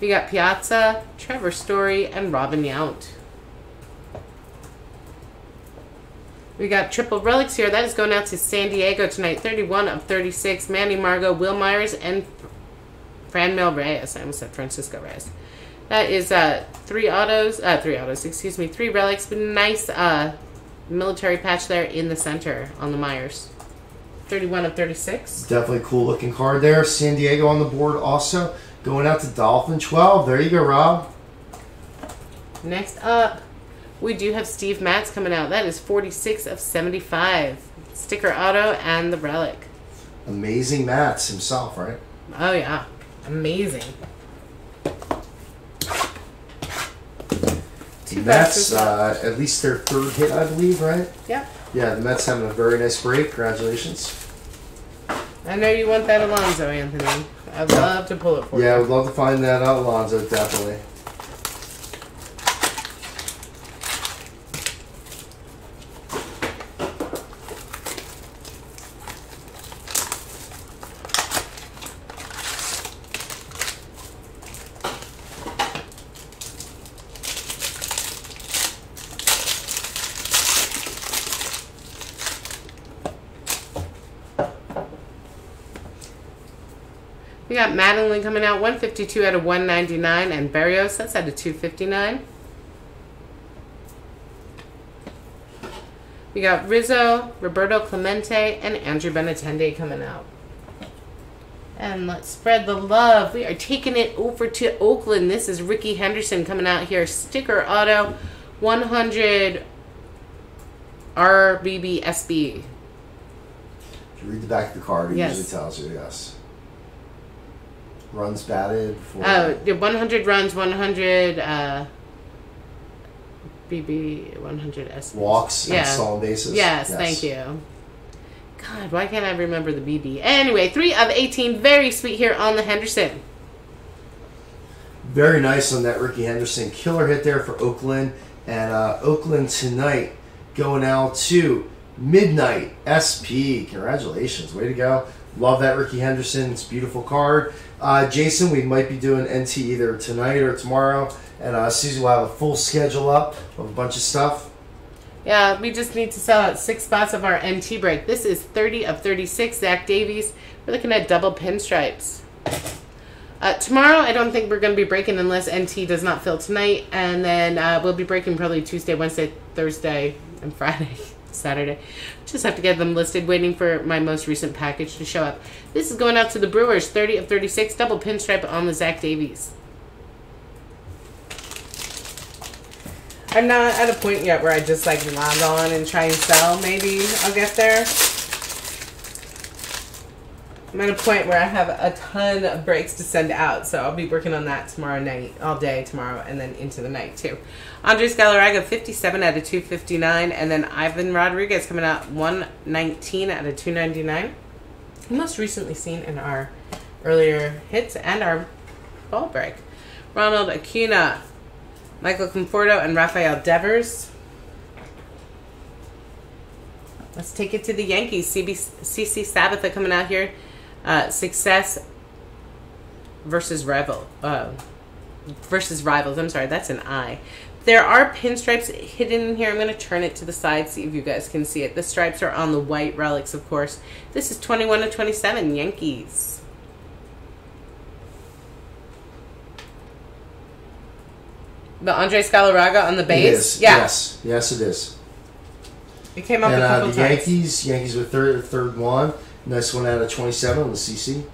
We got Piazza, Trevor Story, and Robin Yount. We got triple relics here. That is going out to San Diego tonight. 31 of 36. Manny Margot, Wil Myers, and Fran Franmil Reyes. I almost said Francisco Reyes. That is uh, three autos, uh, three autos, excuse me, three relics. But nice uh, military patch there in the center on the Myers. 31 of 36. Definitely cool looking card there. San Diego on the board also. Going out to Dolphin 12. There you go, Rob. Next up, we do have Steve Matz coming out. That is 46 of 75. Sticker auto and the relic. Amazing Mats himself, right? Oh, yeah. Amazing. Amazing Mets, uh, at least their third hit, I believe, right? Yep. Yeah, the Mets having a very nice break. Congratulations. I know you want that Alonso, Anthony. I'd love to pull it for you. Yeah, I would love to find that out, Alonso, definitely. We got Madeline coming out 152 out of 199, and Berrios that's out of 259. We got Rizzo, Roberto Clemente, and Andrew Benintendi coming out. And let's spread the love. We are taking it over to Oakland. This is Rickey Henderson coming out here. Sticker auto 100 RBBSB. If you read the back of the card, it Yes. usually tells you, yes. Runs batted for. Oh, the 100 runs, 100 uh, BB, 100 S. walks Yeah. and stolen bases. Yes, thank you. God, why can't I remember the BB? Anyway, 3 of 18. Very sweet here on the Henderson. Very nice on that Rickey Henderson. Killer hit there for Oakland. And uh, Oakland tonight going out to Midnight SP. Congratulations. Way to go. Love that Rickey Henderson. It's beautiful card. Uh, Jason, we might be doing NT either tonight or tomorrow. And uh, Susie will have a full schedule up of a bunch of stuff. Yeah, we just need to sell out six spots of our NT break. This is 30 of 36. Zach Davies. We're looking at double pinstripes. Uh, tomorrow, I don't think we're going to be breaking unless NT does not fill tonight. And then uh, we'll be breaking probably Tuesday, Wednesday, Thursday, and Friday, Saturday. Just have to get them listed, waiting for my most recent package to show up. This is going out to the Brewers, 30 of 36, double pinstripe on the Zach Davies. I'm not at a point yet where I just like log on and try and sell. Maybe I'll get there. I'm at a point where I have a ton of breaks to send out, so I'll be working on that tomorrow night, all day tomorrow, and then into the night too. Andres Galarraga, 57 out of 259, and then Ivan Rodriguez coming out 119 out of 299. Most recently seen in our earlier hits and our ball break. Ronald Acuna, Michael Conforto, and Rafael Devers. Let's take it to the Yankees. CC Sabathia coming out here. Uh, success versus rival. Uh, versus rivals. I'm sorry, that's an I. There are pinstripes hidden in here. I'm going to turn it to the side, see if you guys can see it. The stripes are on the white relics, of course. This is 21 to 27, Yankees. The Andre Galarraga on the base? Yeah. Yes. Yes, it is. It came up And a uh, couple the times. Yankees, Yankees with third, third one. Nice one out of 27 on the CC.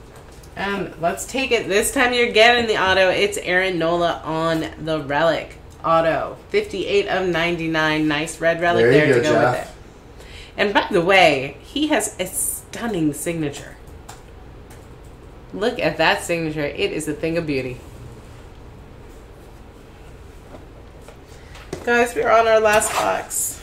And let's take it. This time you're getting the auto. It's Aaron Nola on the relic auto. 58 of 99. Nice red relic There there, go, to go Jeff. with it. And by the way, he has a stunning signature. Look at that signature. It is a thing of beauty. Guys, we're on our last box.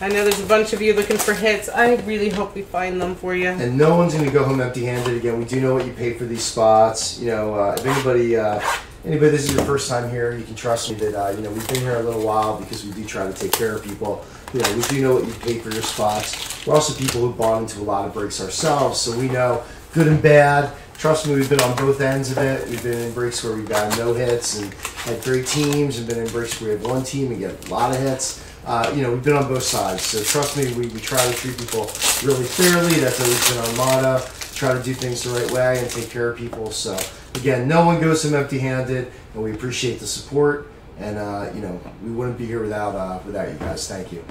I know there's a bunch of you looking for hits. I really hope we find them for you. And no one's going to go home empty-handed again. We do know what you pay for these spots. You know, uh, if anybody, uh, anybody, this is your first time here, you can trust me that uh, you know we've been here a little while because we do try to take care of people. You know, we do know what you pay for your spots. We're also people who bought into a lot of breaks ourselves, so we know good and bad. Trust me, we've been on both ends of it. We've been in breaks where we've got no hits and had great teams, and been in breaks where we have one team and get a lot of hits. Uh, you know, we've been on both sides. So trust me, we, we try to treat people really fairly. That's always been our motto. Try to do things the right way and take care of people. So again, no one goes home empty-handed, and we appreciate the support. And uh, you know, we wouldn't be here without uh, without you guys. Thank you.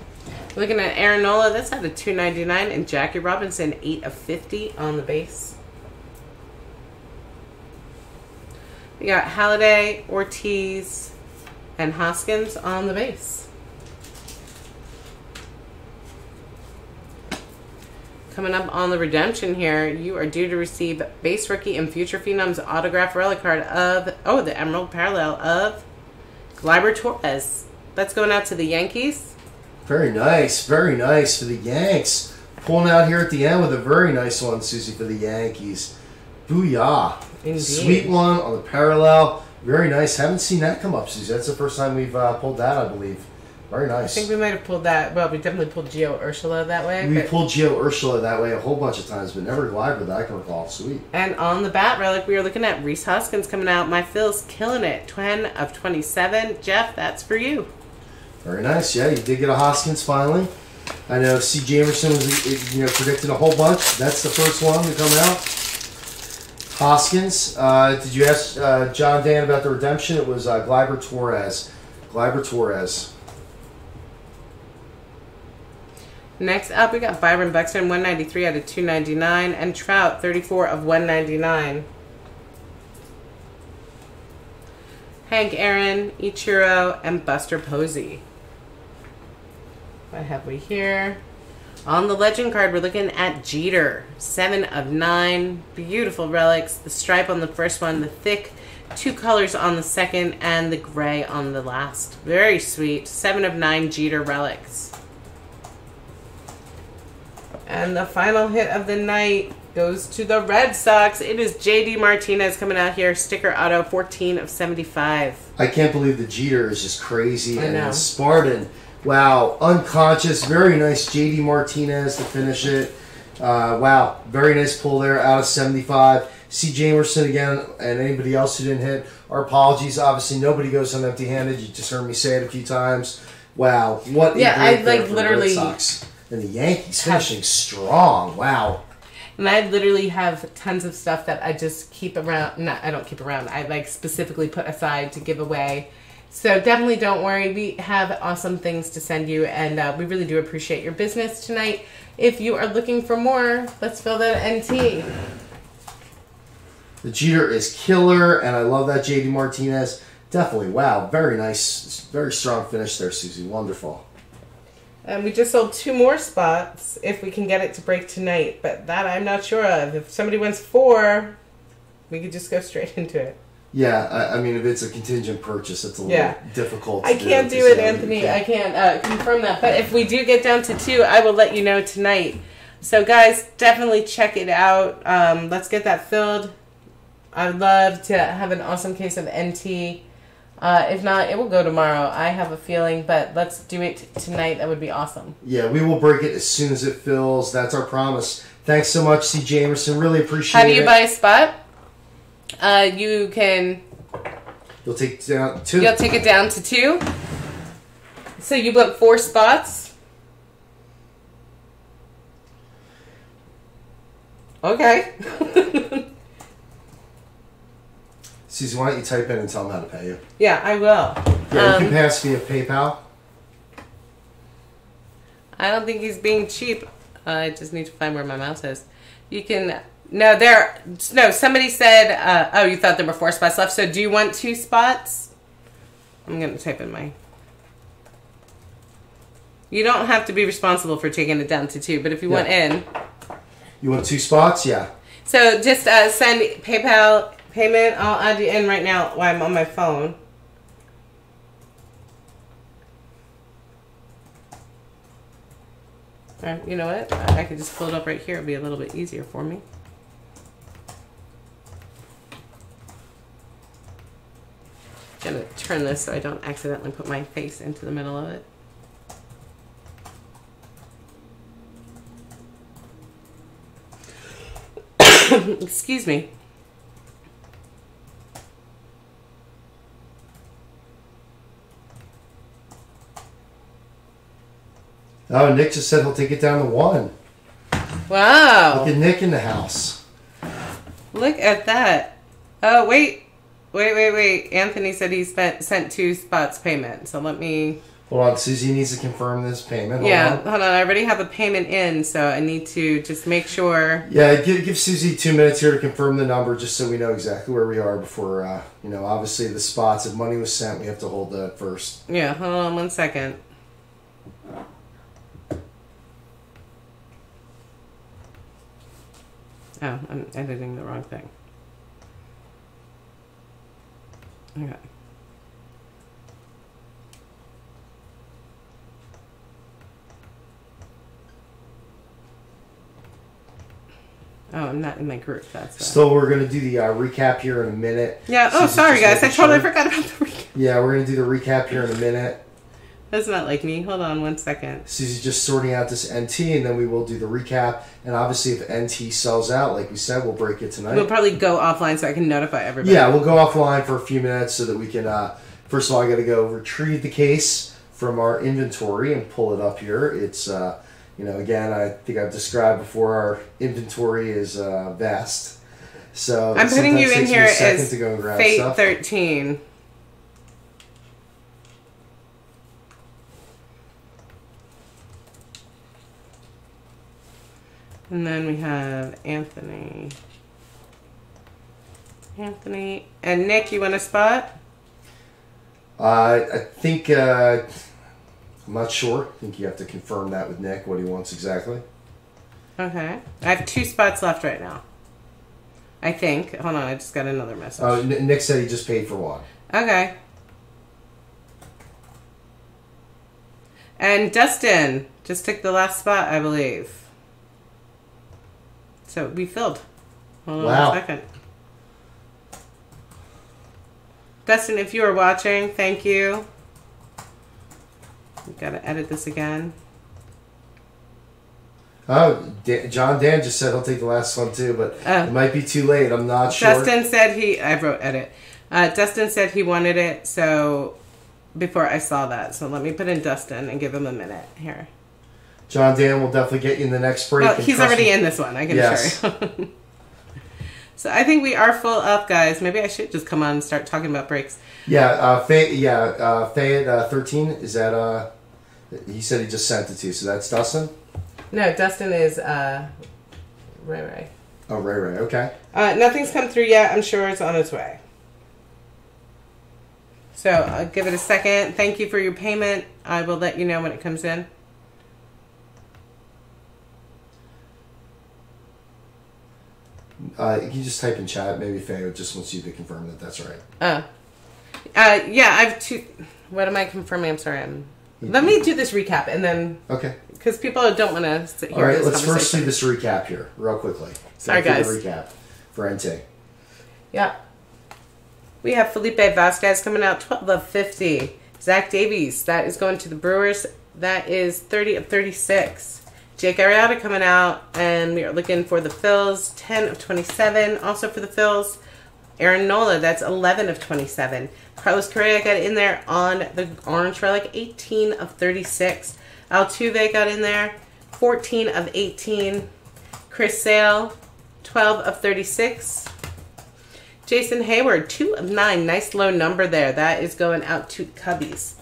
Looking at Aaron Nola, that's at a 299, and Jackie Robinson, 8 of 50 on the base. We got Halladay, Ortiz, and Hoskins on the base. Coming up on the redemption here, you are due to receive base rookie and future phenoms autograph relic card of oh the Emerald Parallel of Gleyber Torres. That's going out to the Yankees. Very nice, very nice for the Yanks. Pulling out here at the end with a very nice one, Susie, for the Yankees. Booyah. Indeed. Sweet one on the parallel. Very nice. Haven't seen that come up, Susie. That's the first time we've uh, pulled that, I believe. Very nice. I think we might have pulled that. Well, we definitely pulled Gio Urshela that way. We pulled Gio Urshela that way a whole bunch of times, but never Gleyber that I can recall. Sweet. And on the bat relic, we are looking at Rhys Hoskins coming out. My Phil's killing it. 10 of 27. Jeff, that's for you. Very nice. Yeah, you did get a Hoskins finally. I know C. Jamerson was you know predicting a whole bunch. That's the first one to come out. Hoskins. Uh, did you ask uh, John Dan about the redemption? It was uh, Gleyber Torres. Gleyber Torres. Next up, we got Byron Buxton, 193 out of 299, and Trout, 34 of 199. Hank Aaron, Ichiro, and Buster Posey. What have we here? On the legend card, we're looking at Jeter, 7 of 9. Beautiful relics. The stripe on the first one, the thick two colors on the second, and the gray on the last. Very sweet. 7 of 9 Jeter relics. And the final hit of the night goes to the Red Sox. It is JD Martinez coming out here, sticker auto 14 of 75. I can't believe the Jeter is just crazy. I and know. Spartan. Wow, unconscious. Very nice JD Martinez to finish it. Uh, wow, very nice pull there out of 75. C. Jamerson again, and anybody else who didn't hit, our apologies. Obviously, nobody goes home empty handed. You just heard me say it a few times. Wow, what Yeah, I, like, literally Red Sox. And the Yankees finishing strong. Wow. And I literally have tons of stuff that I just keep around. Not, I don't keep around. I like specifically put aside to give away. So definitely don't worry. We have awesome things to send you, and uh, we really do appreciate your business tonight. If you are looking for more, let's fill that NT. The Jeter is killer, and I love that JD Martinez. Definitely, wow, very nice, very strong finish there, Susie. Wonderful. And we just sold two more spots if we can get it to break tonight, but that I'm not sure of. If somebody wins four, we could just go straight into it. Yeah, I, I mean, if it's a contingent purchase, it's a little Yeah. difficult. I can't to do it, Anthony. I can't. uh, confirm that. But if we do get down to two, I will let you know tonight. So, guys, definitely check it out. Um, let's get that filled. I'd love to have an awesome case of NT. Uh, if not, it will go tomorrow. I have a feeling, but let's do it tonight. That would be awesome. Yeah, we will break it as soon as it fills. That's our promise. Thanks so much, C. Jamerson. Really appreciate it. How do it. you buy a spot? Uh, you can You'll take down two. You'll take it down to two. So you book four spots. Okay. Susie, why don't you type in and tell them how to pay you? yeah, I will. Yeah, you Um, can pass via PayPal. I don't think he's being cheap. I just need to find where my mouse is. You can. No, there. No, somebody said. Uh, oh, you thought there were four spots left. So do you want two spots? I'm gonna type in my. You don't have to be responsible for taking it down to two, but if you want in, You want two spots? Yeah. So just uh, send PayPal payment. I'll add you in right now while I'm on my phone. Or, you know what? I I could just pull it up right here. It'll be a little bit easier for me. Gonna turn this so I don't accidentally put my face into the middle of it. Excuse me. Oh, Nick just said he'll take it down to one. Wow. Look at Nick in the house. Look at that. Oh, wait. Wait, wait, wait. Anthony said he spent sent two spots payment. So let me. Hold on, Susie needs to confirm this payment. Hold yeah, on. hold on. I already have a payment in, so I need to just make sure. Yeah, give, give Susie two minutes here to confirm the number, just so we know exactly where we are before, uh, you know, obviously the spots. If money was sent, we have to hold that first. Yeah, hold on one second. Oh, I'm editing the wrong thing. Okay. Oh, I'm not in my group. That's still. We're gonna do the uh, recap here in a minute. Yeah. Oh, sorry guys, I totally forgot about the recap. Yeah, we're gonna do the recap here in a minute. That's not like me. Hold on one second. Susie's just sorting out this NT, and then we will do the recap. And obviously, if NT sells out, like we said, we'll break it tonight. We'll probably go offline so I can notify everybody. Yeah, we'll go offline for a few minutes so that we can. Uh, first of all, I got to go retrieve the case from our inventory and pull it up here. It's, uh, you know, again, I think I've described before. Our inventory is uh, vast, so I'm putting you in here as Fate stuff. 13. And then we have Anthony. Anthony. And Nick, you want a spot? Uh, I think uh, I'm not sure. I think you have to confirm that with Nick what he wants exactly. Okay. I have two spots left right now. I think. Hold on, I just got another message. N- Nick said he just paid for one. Okay. And Dustin just took the last spot, I believe. So we filled. Hold on Wow. a second. Dustin, if you are watching, thank you. We gotta edit this again. Oh, Dan, John Dan just said he'll take the last one too, but Oh. it might be too late. I'm not sure. Dustin said he. I wrote edit. Uh, Dustin said he wanted it, so before I saw that, so let me put in Dustin and give him a minute here. John Dan will definitely get you in the next break. Well, he's already me- in this one. I can Yes. assure you. so I think we are full up, guys. Maybe I should just come on and start talking about breaks. Yeah, uh, Fay, yeah, uh, Fayette uh, 13, is that, uh, he said he just sent it to you, so that's Dustin? No, Dustin is uh, Ray Ray. Oh, Ray Ray, okay. Uh, nothing's come through yet. I'm sure it's on its way. So I'll give it a second. Thank you for your payment. I will let you know when it comes in. Uh, you just type in chat, maybe Faye just wants you to confirm that that's right. Oh. Uh, yeah, I have two. What am I confirming? I'm sorry. I'm. Let me do this recap and then, Okay. because people don't want to sit here. All right, let's first do this recap here, real quickly. Sorry, guys. The recap for NT. Yeah. We have Felipe Vazquez coming out 12 of 50. Zach Davies, that is going to the Brewers. That is 30 of 36. Jake Arrieta coming out, and we are looking for the Phils, 10 of 27. Also for the Phils, Aaron Nola, that's 11 of 27. Carlos Correa got in there on the Orange Relic, 18 of 36. Altuve got in there, 14 of 18. Chris Sale, 12 of 36. Jason Heyward, 2 of 9. Nice low number there. That is going out to Cubbies.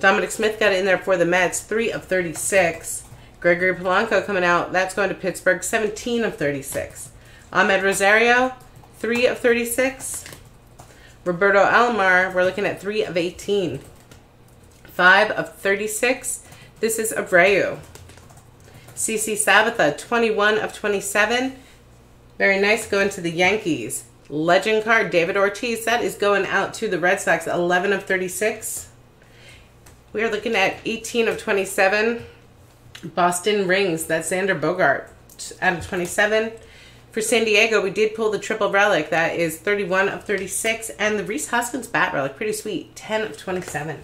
Dominic Smith got in there for the Mets, 3 of 36. Gregory Polanco coming out. That's going to Pittsburgh, 17 of 36. Amed Rosario, 3 of 36. Roberto Alomar, we're looking at 3 of 18. 5 of 36. This is Abreu. CC Sabathia, 21 of 27. Very nice going to the Yankees. Legend card, David Ortiz. That is going out to the Red Sox, 11 of 36. We are looking at 18 of 27. Boston Rings. That's Xander Bogaerts out of 27. For San Diego, we did pull the triple relic. That is 31 of 36. And the Rhys Hoskins bat relic, pretty sweet, 10 of 27.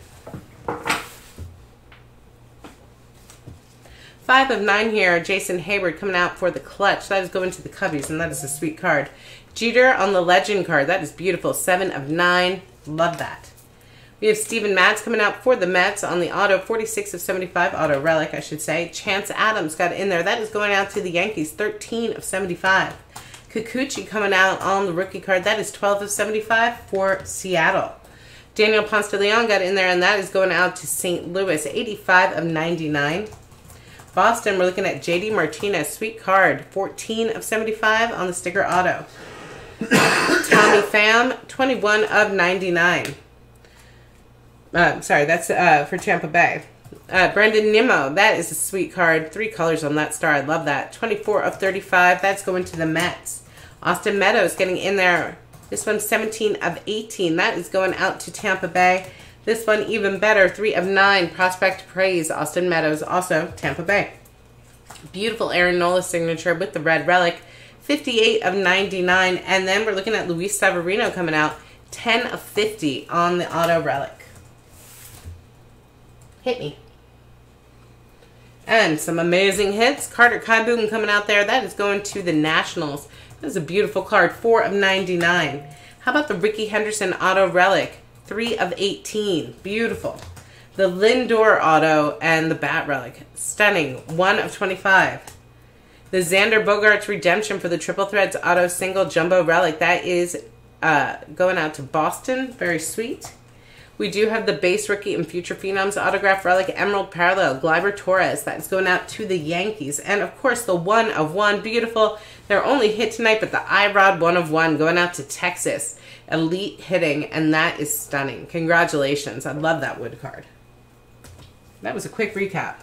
Five of nine here. Jason Heyward coming out for the clutch. That is going to the Cubbies, and that is a sweet card. Jeter on the legend card. That is beautiful. Seven of nine. Love that. We have Steven Matz coming out for the Mets on the auto. 46 of 75. Auto relic, I should say. Chance Adams got in there. That is going out to the Yankees. 13 of 75. Kikuchi coming out on the rookie card. That is 12 of 75 for Seattle. Daniel Ponce de Leon got in there, and that is going out to St. Louis. 85 of 99. Boston, we're looking at JD Martinez, sweet card, 14 of 75 on the sticker auto. Tommy Pham, 21 of 99. Uh, sorry, that's uh, for Tampa Bay. Uh, Brandon Nimmo, that is a sweet card. Three colors on that star. I love that. 24 of 35. That's going to the Mets. Austin Meadows getting in there. This one's 17 of 18. That is going out to Tampa Bay. This one even better. 3 of 9. Prospect Praise. Austin Meadows. Also Tampa Bay. Beautiful Aaron Nola signature with the red relic. 58 of 99. And then we're looking at Luis Severino coming out, 10 of 50 on the auto relic. Hit me. And some amazing hits. Carter Kieboom coming out there. That is going to the Nationals. That is a beautiful card. 4 of 99. How about the Rickey Henderson auto relic? 3 of 18. Beautiful. The Lindor auto and the Bat relic. Stunning. 1 of 25. The Xander Bogaerts redemption for the Triple Threads auto single jumbo relic. That is uh, going out to Boston. Very sweet. We do have the base rookie and future phenoms autograph relic Emerald Parallel Gleyber Torres. That's going out to the Yankees. And of course, the one of one. Beautiful. They're only hit tonight, but the iRod one of one going out to Texas. Elite hitting, and that is stunning. Congratulations. I love that wood card. That was a quick recap.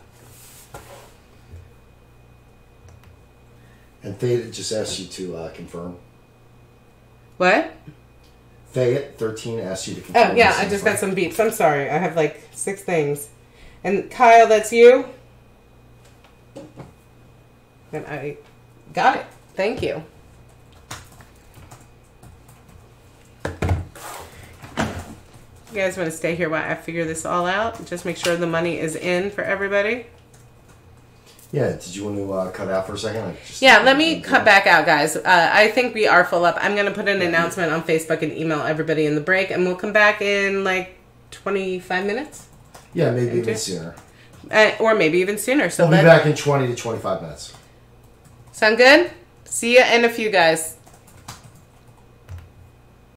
And Theta just asked you to uh, confirm. What? Fayette thirteen asked you to confirm. Oh, yeah, I just got some beeps. I'm sorry. I have like six things. And Kyle, that's you? And I got it. Thank you. You guys want to stay here while I figure this all out? Just make sure the money is in for everybody. Yeah. Did you want to uh, cut out for a second? Yeah, let me cut back out, guys. Uh, I think we are full up. I'm going to put an announcement on Facebook and email everybody in the break, and we'll come back in like 25 minutes. Yeah, maybe even sooner. Uh, or maybe even sooner. So We'll be back in twenty to twenty-five minutes. sound good. See you in a few, guys.